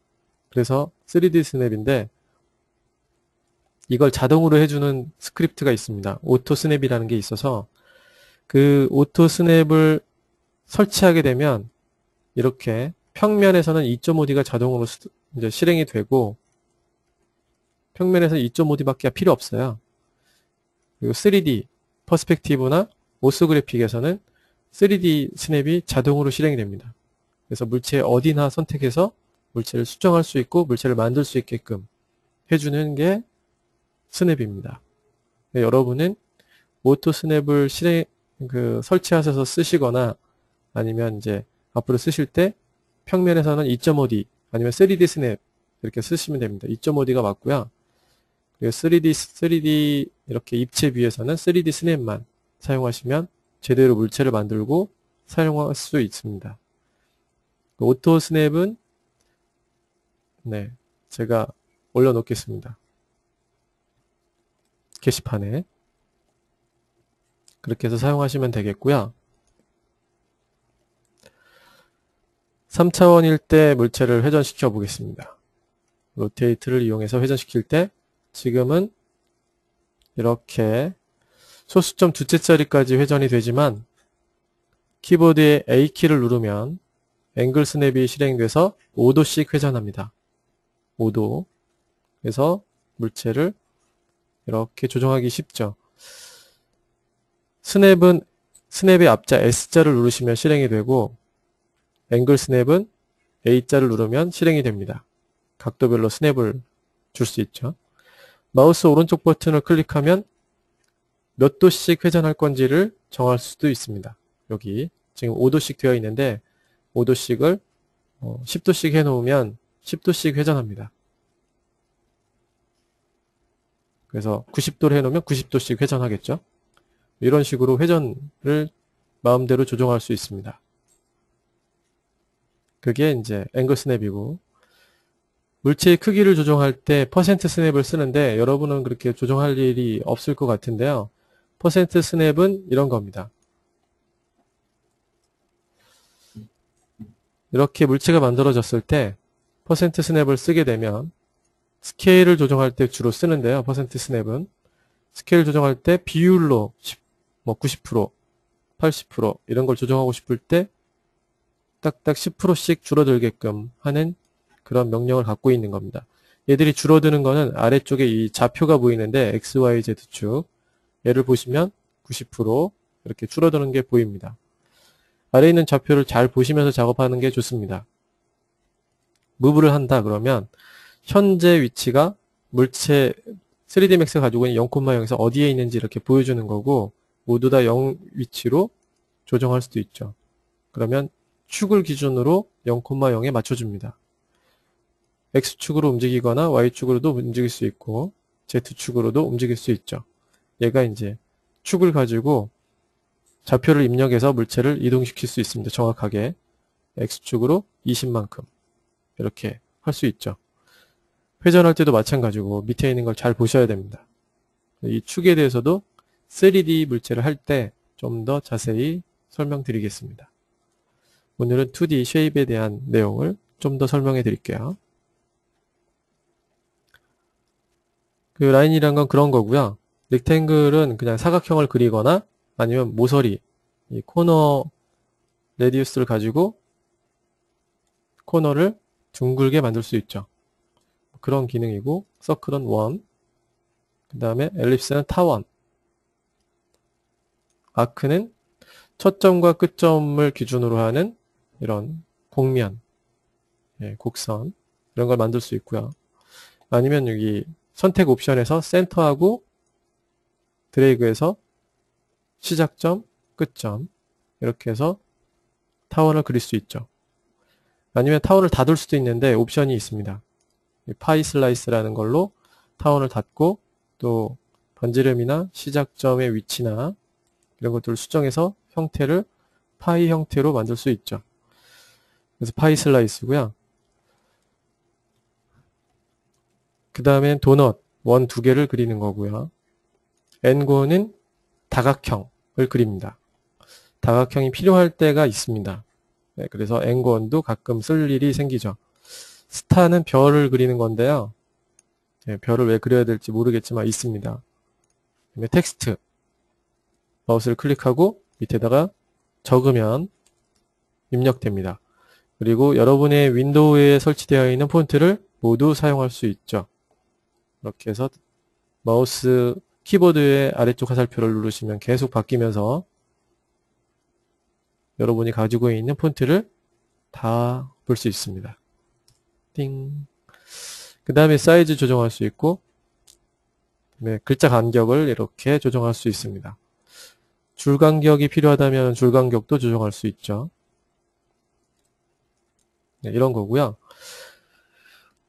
그래서 3D 스냅인데 이걸 자동으로 해주는 스크립트가 있습니다. auto snap이라는 게 있어서 그 auto snap을 설치하게 되면 이렇게 평면에서는 2.5D가 자동으로 실행이 되고 평면에서 2.5D밖에 필요 없어요. 그리고 3D perspective나 orthographic에서는 3D 스냅이 자동으로 실행이 됩니다. 그래서 물체 어디나 선택해서 물체를 수정할 수 있고 물체를 만들 수 있게끔 해주는 게 스냅입니다. 네, 여러분은 auto snap을 실행 그 설치하셔서 쓰시거나 아니면 이제 앞으로 쓰실 때 평면에서는 2.5D 아니면 3D 스냅 이렇게 쓰시면 됩니다. 2.5D가 맞고요. 그리고 3D, 3D 이렇게 입체 view에서는 3D 스냅만 사용하시면 제대로 물체를 만들고 사용할 수 있습니다. 그 auto snap은 네, 제가 올려놓겠습니다. 게시판에 그렇게 해서 사용하시면 되겠고요. 3차원일 때 물체를 회전시켜 보겠습니다. 로테이트를 이용해서 회전시킬 때 지금은 이렇게 소수점 두째 자리까지 회전이 되지만 키보드의 A키를 누르면 angle snap이 실행돼서 5도씩 회전합니다. 5도 그래서 물체를 이렇게 조정하기 쉽죠. 스냅은 스냅의 앞자 S자를 누르시면 실행이 되고 angle snap은 A자를 누르면 실행이 됩니다. 각도별로 스냅을 줄 수 있죠. 마우스 오른쪽 버튼을 클릭하면 몇 도씩 회전할 건지를 정할 수도 있습니다. 여기 지금 5도씩 되어 있는데 5도씩을 10도씩 어, 해놓으면 10도씩 회전합니다. 그래서 90도를 해놓으면 90도씩 회전하겠죠. 이런 식으로 회전을 마음대로 조정할 수 있습니다. 그게 이제 앵글 스냅이고 물체의 크기를 조정할 때 퍼센트 스냅을 쓰는데 여러분은 그렇게 조정할 일이 없을 것 같은데요. percent snap은 이런 겁니다. 이렇게 물체가 만들어졌을 때 percent snap을 쓰게 되면 스케일을 조정할 때 주로 쓰는데요. percent snap은 스케일 조정할 때 비율로 10, 뭐 90%, 80% 이런 걸 조정하고 싶을 때 딱딱 10%씩 줄어들게끔 하는 그런 명령을 갖고 있는 겁니다. 얘들이 줄어드는 거는 아래쪽에 이 좌표가 보이는데 X, Y, Z축 얘를 보시면 90% 이렇게 줄어드는 게 보입니다. 아래에 있는 좌표를 잘 보시면서 작업하는 게 좋습니다. 무브를 한다 그러면 현재 위치가 물체 3D Max 가지고 있는 0,0에서 어디에 있는지 이렇게 보여주는 거고 모두 다 0 위치로 조정할 수도 있죠. 그러면 축을 기준으로 0,0에 맞춰줍니다. X축으로 움직이거나 Y축으로도 움직일 수 있고 Z축으로도 움직일 수 있죠. 얘가 이제 축을 가지고 좌표를 입력해서 물체를 이동시킬 수 있습니다. 정확하게 X축으로 20만큼 이렇게 할 수 있죠. 회전할 때도 마찬가지고 밑에 있는 걸 잘 보셔야 됩니다. 이 축에 대해서도 3D 물체를 할 때 좀 더 자세히 설명드리겠습니다. 오늘은 2D 쉐입에 대한 내용을 좀 더 설명해 드릴게요. 그 라인이란 건 그런 거고요. rectangle은 그냥 사각형을 그리거나 아니면 모서리, 이 corner radius를 가지고 코너를 둥글게 만들 수 있죠. 그런 기능이고 circle은 원, 그 다음에 ellipse는 타원, arc는 첫 점과 끝점을 기준으로 하는 이런 곡면, 예, 곡선 이런 걸 만들 수 있고요. 아니면 여기 선택 옵션에서 센터하고 드래그해서 시작점, 끝점 이렇게 해서 타원을 그릴 수 있죠. 아니면 타원을 닫을 수도 있는데 옵션이 있습니다. 파이 슬라이스라는 걸로 타원을 닫고 또 번지름이나 시작점의 위치나 이런 것들을 수정해서 형태를 파이 형태로 만들 수 있죠. 그래서 파이 슬라이스고요. 그 다음엔 도넛 원 두 개를 그리는 거고요. 엔고는 다각형을 그립니다. 다각형이 필요할 때가 있습니다. 네, 그래서 엔고원도 가끔 쓸 일이 생기죠. 스타는 별을 그리는 건데요. 네, 별을 왜 그려야 될지 모르겠지만 있습니다. 텍스트 마우스를 클릭하고 밑에다가 적으면 입력됩니다. 그리고 여러분의 윈도우에 설치되어 있는 폰트를 모두 사용할 수 있죠. 이렇게 해서 마우스 키보드의 아래쪽 화살표를 누르시면 계속 바뀌면서 여러분이 가지고 있는 폰트를 다 볼 수 있습니다. 띵. 그 다음에 사이즈 조정할 수 있고 네, 글자 간격을 이렇게 조정할 수 있습니다. 줄 간격이 필요하다면 줄 간격도 조정할 수 있죠. 네, 이런 거고요.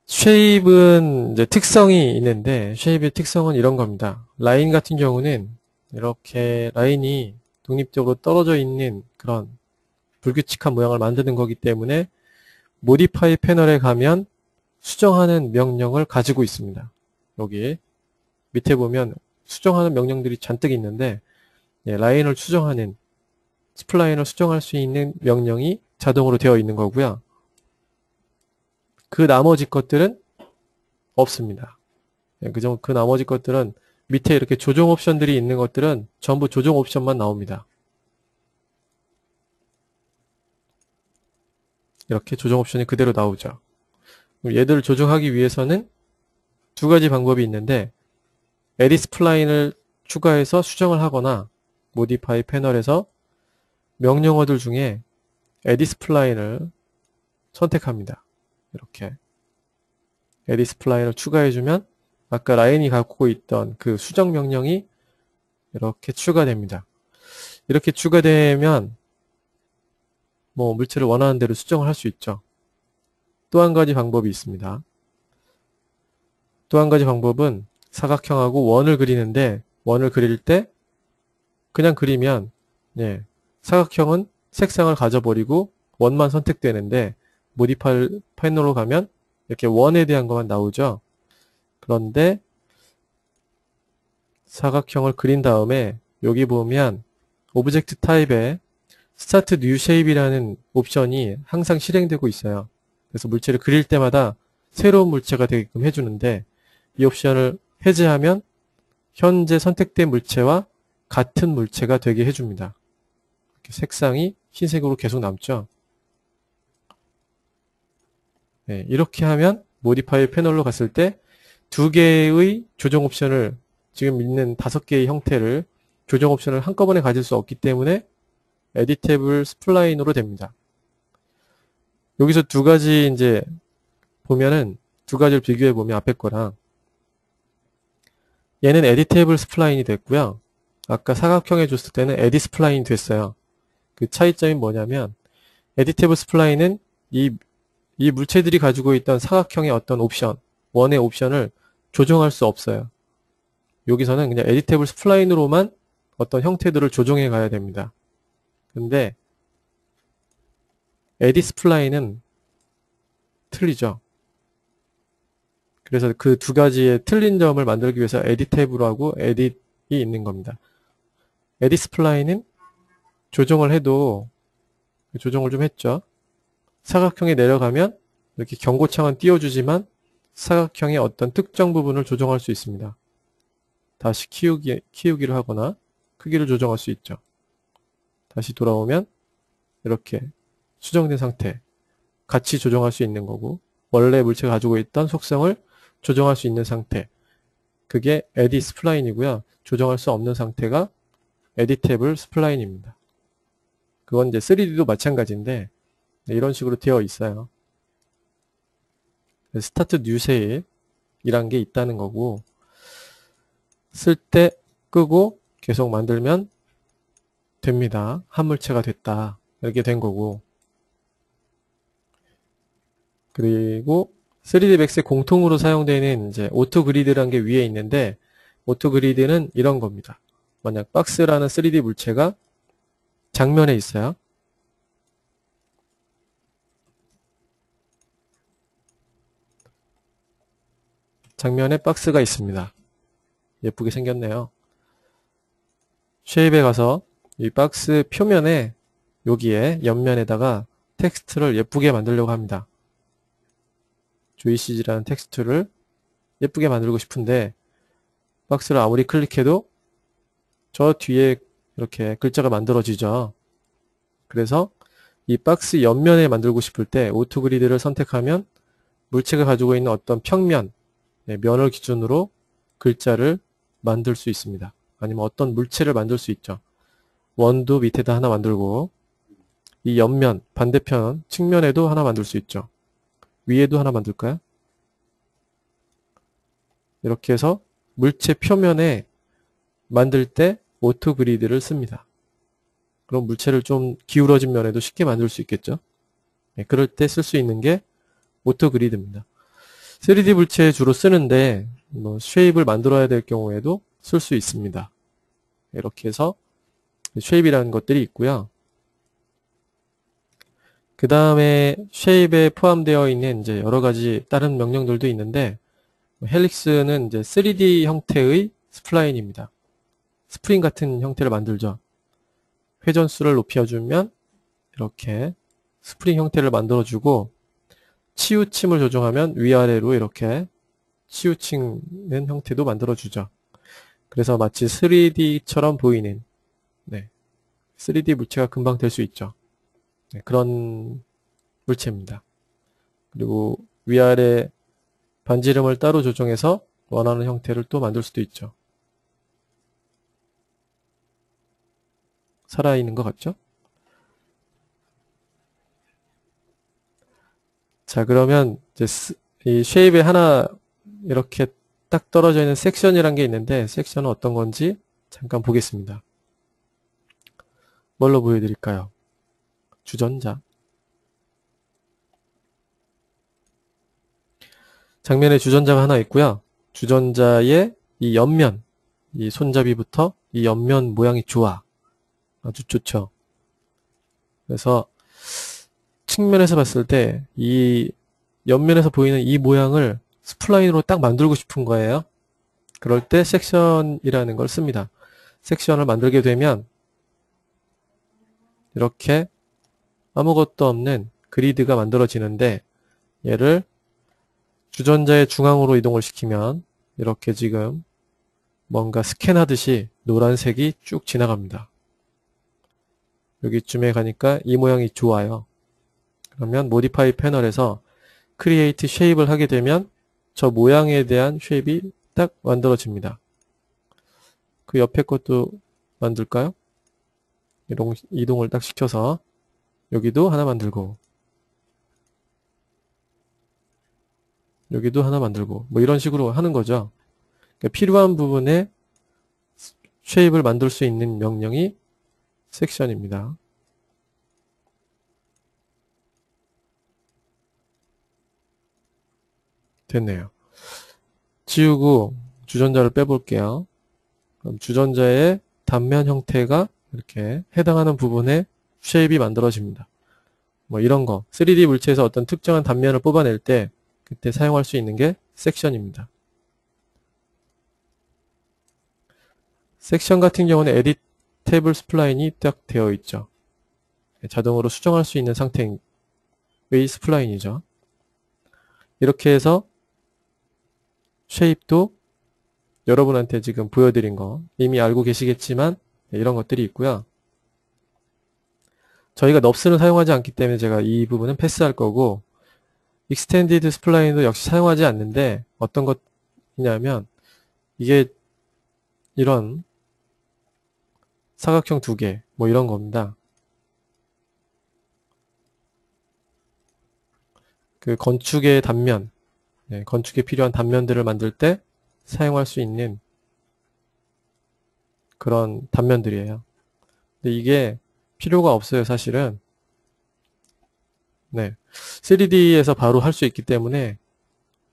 쉐입은 이제 특성이 있는데 쉐입의 특성은 이런 겁니다. 라인 같은 경우는 이렇게 라인이 독립적으로 떨어져 있는 그런 불규칙한 모양을 만드는 거기 때문에 modify 패널에 가면 수정하는 명령을 가지고 있습니다. 여기 밑에 보면 수정하는 명령들이 잔뜩 있는데 예, 라인을 수정하는 spline을 수정할 수 있는 명령이 자동으로 되어 있는 거고요. 그 나머지 것들은 없습니다. 예, 그, 그 나머지 것들은 밑에 이렇게 조정 옵션들이 있는 것들은 전부 조정 옵션만 나옵니다. 이렇게 조정 옵션이 그대로 나오죠. 얘들을 조정하기 위해서는 두 가지 방법이 있는데 edit spline을 추가해서 수정을 하거나 modify 패널에서 명령어들 중에 edit spline을 선택합니다. 이렇게 edit spline을 추가해주면 아까 라인이 갖고 있던 그 수정 명령이 이렇게 추가됩니다. 이렇게 추가되면 뭐 물체를 원하는 대로 수정을 할 수 있죠. 또 한 가지 방법이 있습니다. 또 한 가지 방법은 사각형하고 원을 그리는데 원을 그릴 때 그냥 그리면 네, 사각형은 색상을 가져버리고 원만 선택되는데 모디파이 패널로 가면 이렇게 원에 대한 것만 나오죠. 그런데 사각형을 그린 다음에 여기 보면 object type에 start new shape이라는 옵션이 항상 실행되고 있어요. 그래서 물체를 그릴 때마다 새로운 물체가 되게끔 해주는데 이 옵션을 해제하면 현재 선택된 물체와 같은 물체가 되게 해줍니다. 색상이 흰색으로 계속 남죠. 네, 이렇게 하면 modify 패널로 갔을 때 두 개의 조정 옵션을 지금 있는 다섯 개의 형태를 조정 옵션을 한꺼번에 가질 수 없기 때문에 editable spline으로 됩니다. 여기서 두 가지 이제 보면은 두 가지를 비교해 보면 앞에 거랑 얘는 editable spline이 됐고요. 아까 사각형에 줬을 때는 edit spline이 됐어요. 그 차이점이 뭐냐면 editable spline은 이, 이 물체들이 가지고 있던 사각형의 어떤 옵션, 원의 옵션을 조정할 수 없어요. 여기서는 그냥 editable spline으로만 어떤 형태들을 조정해 가야 됩니다. 근데 edit spline은 틀리죠. 그래서 그 두 가지의 틀린 점을 만들기 위해서 editable하고 edit이 있는 겁니다. edit spline은 조정을 해도 조정을 좀 했죠. 사각형에 내려가면 이렇게 경고창은 띄워주지만 사각형의 어떤 특정 부분을 조정할 수 있습니다. 다시 키우기, 키우기를 하거나 크기를 조정할 수 있죠. 다시 돌아오면 이렇게 수정된 상태 같이 조정할 수 있는 거고 원래 물체가 가지고 있던 속성을 조정할 수 있는 상태 그게 edit spline이고요. 조정할 수 없는 상태가 editable spline입니다. 그건 이제 3D도 마찬가지인데 네, 이런 식으로 되어 있어요. start new shape이란 게 있다는 거고 쓸 때 끄고 계속 만들면 됩니다. 한 물체가 됐다. 이렇게 된 거고 그리고 3D 맥스에 공통으로 사용되는 이제 auto grid라는 게 위에 있는데 auto grid는 이런 겁니다. 만약 박스라는 3D 물체가 장면에 있어요. 장면에 박스가 있습니다. 예쁘게 생겼네요. shape에 가서 이 박스 표면에 여기에 옆면에다가 텍스트를 예쁘게 만들려고 합니다. 조이시즈라는 텍스트를 예쁘게 만들고 싶은데 박스를 아무리 클릭해도 저 뒤에 이렇게 글자가 만들어지죠. 그래서 이 박스 옆면에 만들고 싶을 때 auto grid를 선택하면 물체가 가지고 있는 어떤 평면, 네, 면을 기준으로 글자를 만들 수 있습니다. 아니면 어떤 물체를 만들 수 있죠. 원도 밑에다 하나 만들고 이 옆면, 반대편, 측면에도 하나 만들 수 있죠. 위에도 하나 만들까요? 이렇게 해서 물체 표면에 만들 때 auto grid를 씁니다. 그럼 물체를 좀 기울어진 면에도 쉽게 만들 수 있겠죠. 네, 그럴 때 쓸 수 있는 게 auto grid입니다. 3D 물체에 주로 쓰는데 뭐 shape을 만들어야 될 경우에도 쓸 수 있습니다. 이렇게 해서 shape이라는 것들이 있고요. 그 다음에 shape에 포함되어 있는 이제 여러 가지 다른 명령들도 있는데 helix는 이제 3D 형태의 spline입니다. 스프링 같은 형태를 만들죠. 회전수를 높여주면 이렇게 스프링 형태를 만들어주고 치우침을 조정하면 위아래로 이렇게 치우치는 형태도 만들어주죠. 그래서 마치 3D처럼 보이는 네, 3D 물체가 금방 될 수 있죠. 네, 그런 물체입니다. 그리고 위아래 반지름을 따로 조정해서 원하는 형태를 또 만들 수도 있죠. 살아있는 것 같죠? 자, 그러면 이제 이 쉐입에 하나 이렇게 딱 떨어져 있는 섹션이란 게 있는데 섹션은 어떤 건지 잠깐 보겠습니다. 뭘로 보여드릴까요? 주전자. 장면에 주전자가 하나 있고요. 주전자의 이 옆면, 이 손잡이부터 이 옆면 모양이 좋아. 아주 좋죠. 그래서 측면에서 봤을 때 이 옆면에서 보이는 이 모양을 spline으로 딱 만들고 싶은 거예요. 그럴 때 섹션이라는 걸 씁니다. 섹션을 만들게 되면 이렇게 아무것도 없는 grid가 만들어지는데 얘를 주전자의 중앙으로 이동을 시키면 이렇게 지금 뭔가 스캔하듯이 노란색이 쭉 지나갑니다. 여기쯤에 가니까 이 모양이 좋아요. 그러면 modify 패널에서 create shape을 하게 되면 저 모양에 대한 shape이 딱 만들어집니다. 그 옆에 것도 만들까요? 이동, 이동을 딱 시켜서 여기도 하나 만들고 여기도 하나 만들고 뭐 이런 식으로 하는 거죠. 그러니까 필요한 부분에 쉐입을 만들 수 있는 명령이 섹션입니다. 됐네요. 지우고 주전자를 빼볼게요. 그럼 주전자의 단면 형태가 이렇게 해당하는 부분에 쉐입이 만들어집니다. 뭐 이런 거 3D 물체에서 어떤 특정한 단면을 뽑아낼 때 그때 사용할 수 있는 게 섹션입니다. 섹션 같은 경우는 editable spline이 딱 되어 있죠. 자동으로 수정할 수 있는 상태의 spline이죠. 이렇게 해서 shape도 여러분한테 지금 보여드린 거 이미 알고 계시겠지만 이런 것들이 있고요. 저희가 NURBS는 사용하지 않기 때문에 제가 이 부분은 패스할 거고 extended spline도 역시 사용하지 않는데 어떤 것이냐면 이게 이런 사각형 두 개, 뭐 이런 겁니다. 그 건축의 단면, 네, 건축에 필요한 단면들을 만들 때 사용할 수 있는 그런 단면들이에요. 근데 이게 필요가 없어요, 사실은. 네. 3D에서 바로 할 수 있기 때문에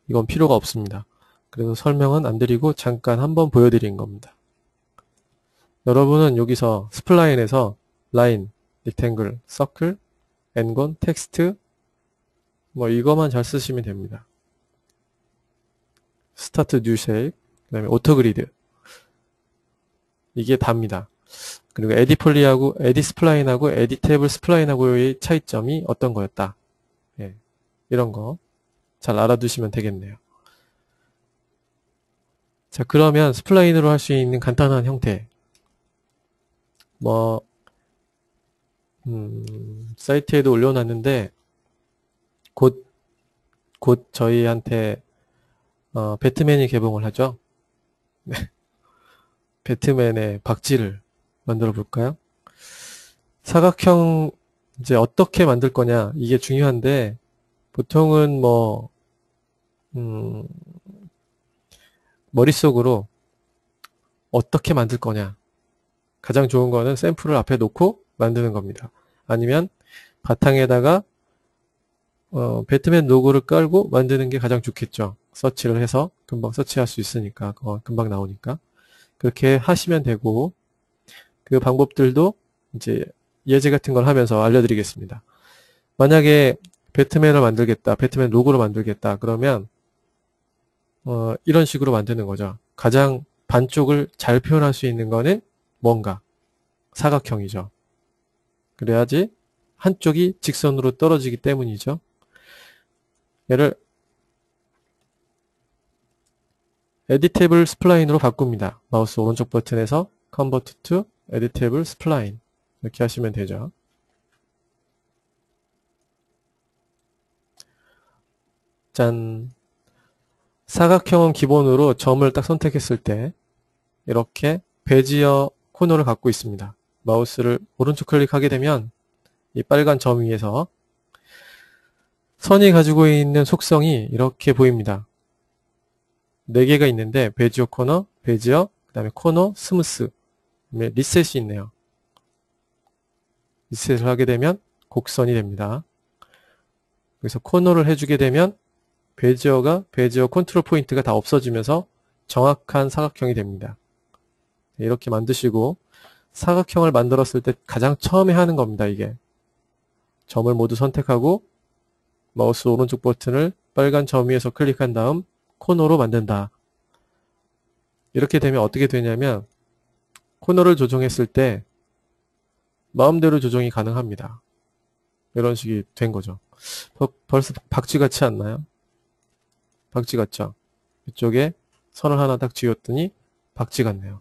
이건 필요가 없습니다. 그래서 설명은 안 드리고 잠깐 한번 보여드린 겁니다. 여러분은 여기서 spline에서 라인, rectangle, circle, NGon, 텍스트 뭐 이거만 잘 쓰시면 됩니다. start new shape, 그 다음에 auto grid 이게 답니다. 그리고 에디폴리하고 에디스플라인하고 에디테이블 스플라인하고의 차이점이 어떤 거였다. 예, 이런 거 잘 알아두시면 되겠네요. 자 그러면 spline으로 할 수 있는 간단한 형태 뭐 음, 사이트에도 올려놨는데 곧 곧 저희한테 어, 배트맨이 개봉을 하죠. 네. 배트맨의 박쥐를 만들어 볼까요? 사각형 이제 어떻게 만들 거냐 이게 중요한데 보통은 뭐 음, 머릿속으로 어떻게 만들 거냐 가장 좋은 거는 샘플을 앞에 놓고 만드는 겁니다. 아니면 바탕에다가 어, 배트맨 로고를 깔고 만드는 게 가장 좋겠죠. 서치를 해서 금방 서치할 수 있으니까, 어, 금방 나오니까. 그렇게 하시면 되고, 그 방법들도 이제 예제 같은 걸 하면서 알려드리겠습니다. 만약에 배트맨을 만들겠다, 배트맨 로고를 만들겠다, 그러면, 어, 이런 식으로 만드는 거죠. 가장 반쪽을 잘 표현할 수 있는 거는 뭔가? 사각형이죠. 그래야지 한쪽이 직선으로 떨어지기 때문이죠. 얘를 editable spline으로 바꿉니다. 마우스 오른쪽 버튼에서 convert to editable spline 이렇게 하시면 되죠. 짠 사각형은 기본으로 점을 딱 선택했을 때 이렇게 베지어 코너를 갖고 있습니다. 마우스를 오른쪽 클릭하게 되면 이 빨간 점 위에서 선이 가지고 있는 속성이 이렇게 보입니다. 4개가 있는데 Bezier Corner, Bezier, 그 다음에 Corner, Smooth, 리셋이 있네요. 리셋을 하게 되면 곡선이 됩니다. 그래서 Corner를 해주게 되면 Bezier가 Bezier 컨트롤 포인트가 다 없어지면서 정확한 사각형이 됩니다. 이렇게 만드시고 사각형을 만들었을 때 가장 처음에 하는 겁니다. 이게 점을 모두 선택하고 마우스 오른쪽 버튼을 빨간 점 위에서 클릭한 다음 코너로 만든다. 이렇게 되면 어떻게 되냐면 코너를 조정했을 때 마음대로 조정이 가능합니다. 이런 식이 된 거죠. 벌써 박쥐 같지 않나요? 박쥐 같죠? 이쪽에 선을 하나 딱 지었더니 박쥐 같네요.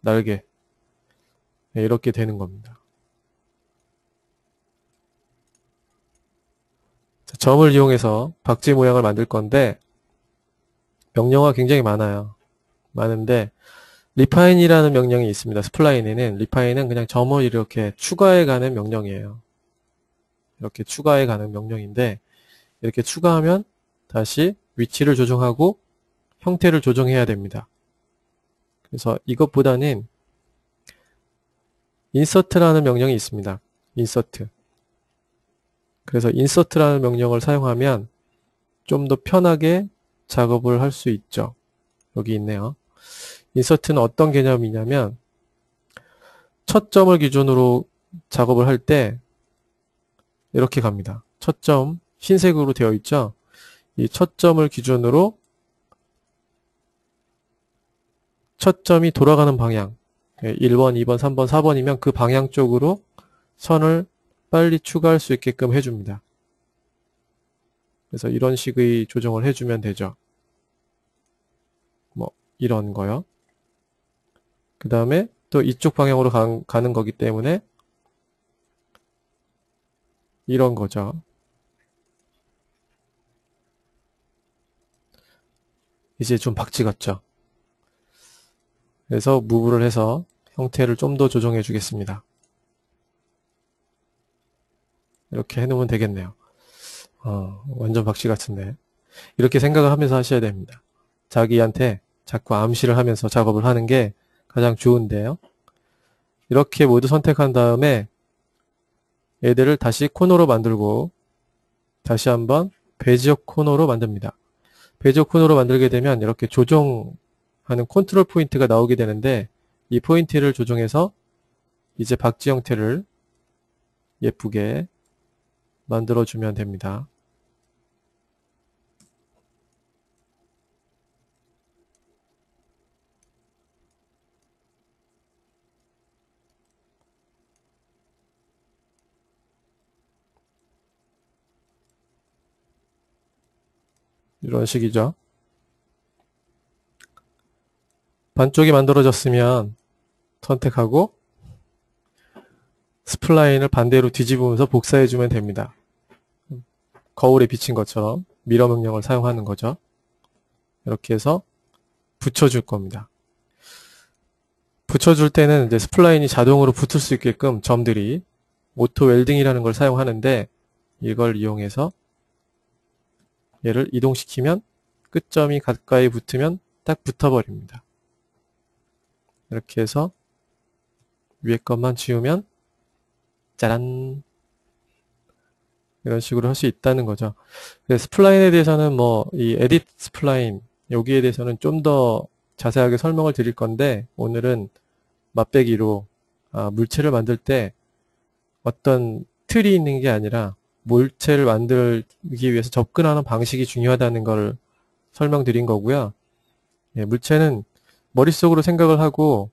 날개. 네, 이렇게 되는 겁니다. 점을 이용해서 박쥐 모양을 만들 건데 명령어가 굉장히 많아요. 많은데 Refine이라는 명령이 있습니다. Spline에는 Refine은 그냥 점을 이렇게 추가해가는 명령이에요. 이렇게 추가해가는 명령인데 이렇게 추가하면 다시 위치를 조정하고 형태를 조정해야 됩니다. 그래서 이것보다는 Insert라는 명령이 있습니다. Insert. 그래서 Insert라는 명령을 사용하면 좀 더 편하게 작업을 할 수 있죠. 여기 있네요. Insert는 어떤 개념이냐면 첫 점을 기준으로 작업을 할 때 이렇게 갑니다. 첫 점 흰색으로 되어 있죠. 이 첫 점을 기준으로 첫 점이 돌아가는 방향 1번, 2번, 3번, 4번이면 그 방향 쪽으로 선을 빨리 추가할 수 있게끔 해줍니다. 그래서 이런 식의 조정을 해주면 되죠. 뭐 이런 거요. 그 다음에 또 이쪽 방향으로 가, 가는 거기 때문에 이런 거죠. 이제 좀 박쥐 같죠. 그래서 무브를 해서 형태를 좀 더 조정해 주겠습니다. 이렇게 해놓으면 되겠네요. 어, 완전 박쥐 같은데. 이렇게 생각을 하면서 하셔야 됩니다. 자기한테 자꾸 암시를 하면서 작업을 하는 게 가장 좋은데요. 이렇게 모두 선택한 다음에 얘들을 다시 Corner로 만들고 다시 한번 Bezier Corner로 만듭니다. Bezier Corner로 만들게 되면 이렇게 조정하는 컨트롤 포인트가 나오게 되는데 이 포인트를 조정해서 이제 박쥐 형태를 예쁘게 만들어주면 됩니다. 이런 식이죠. 반쪽이 만들어졌으면 선택하고 Spline을 반대로 뒤집으면서 복사해주면 됩니다. 거울에 비친 것처럼 Mirror 명령을 사용하는 거죠. 이렇게 해서 붙여줄 겁니다. 붙여줄 때는 이제 Spline이 자동으로 붙을 수 있게끔 점들이 Auto Welding이라는 걸 사용하는데 이걸 이용해서 얘를 이동시키면 끝점이 가까이 붙으면 딱 붙어버립니다. 이렇게 해서 위에 것만 지우면 짜란 이런 식으로 할 수 있다는 거죠. Spline에 대해서는 뭐 이 Edit Spline 여기에 대해서는 좀 더 자세하게 설명을 드릴 건데 오늘은 맛배기로 아, 물체를 만들 때 어떤 틀이 있는 게 아니라 물체를 만들기 위해서 접근하는 방식이 중요하다는 걸 설명드린 거고요. 예, 물체는 머릿속으로 생각을 하고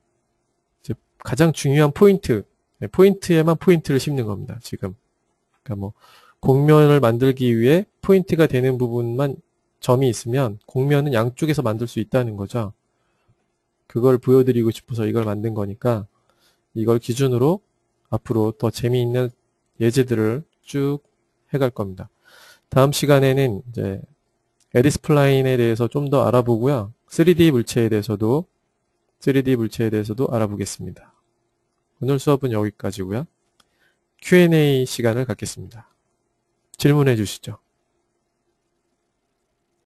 가장 중요한 포인트, 예, 포인트에만 포인트를 씹는 겁니다. 지금. 그러니까 뭐 곡면을 만들기 위해 포인트가 되는 부분만 점이 있으면 곡면은 양쪽에서 만들 수 있다는 거죠. 그걸 보여드리고 싶어서 이걸 만든 거니까 이걸 기준으로 앞으로 더 재미있는 예제들을 쭉 해갈 겁니다. 다음 시간에는 이제 Edit Spline에 대해서 좀 더 알아보고요. 3D 물체에 대해서도 3D 물체에 대해서도 알아보겠습니다. 오늘 수업은 여기까지고요. Q&A 시간을 갖겠습니다. 질문해 주시죠.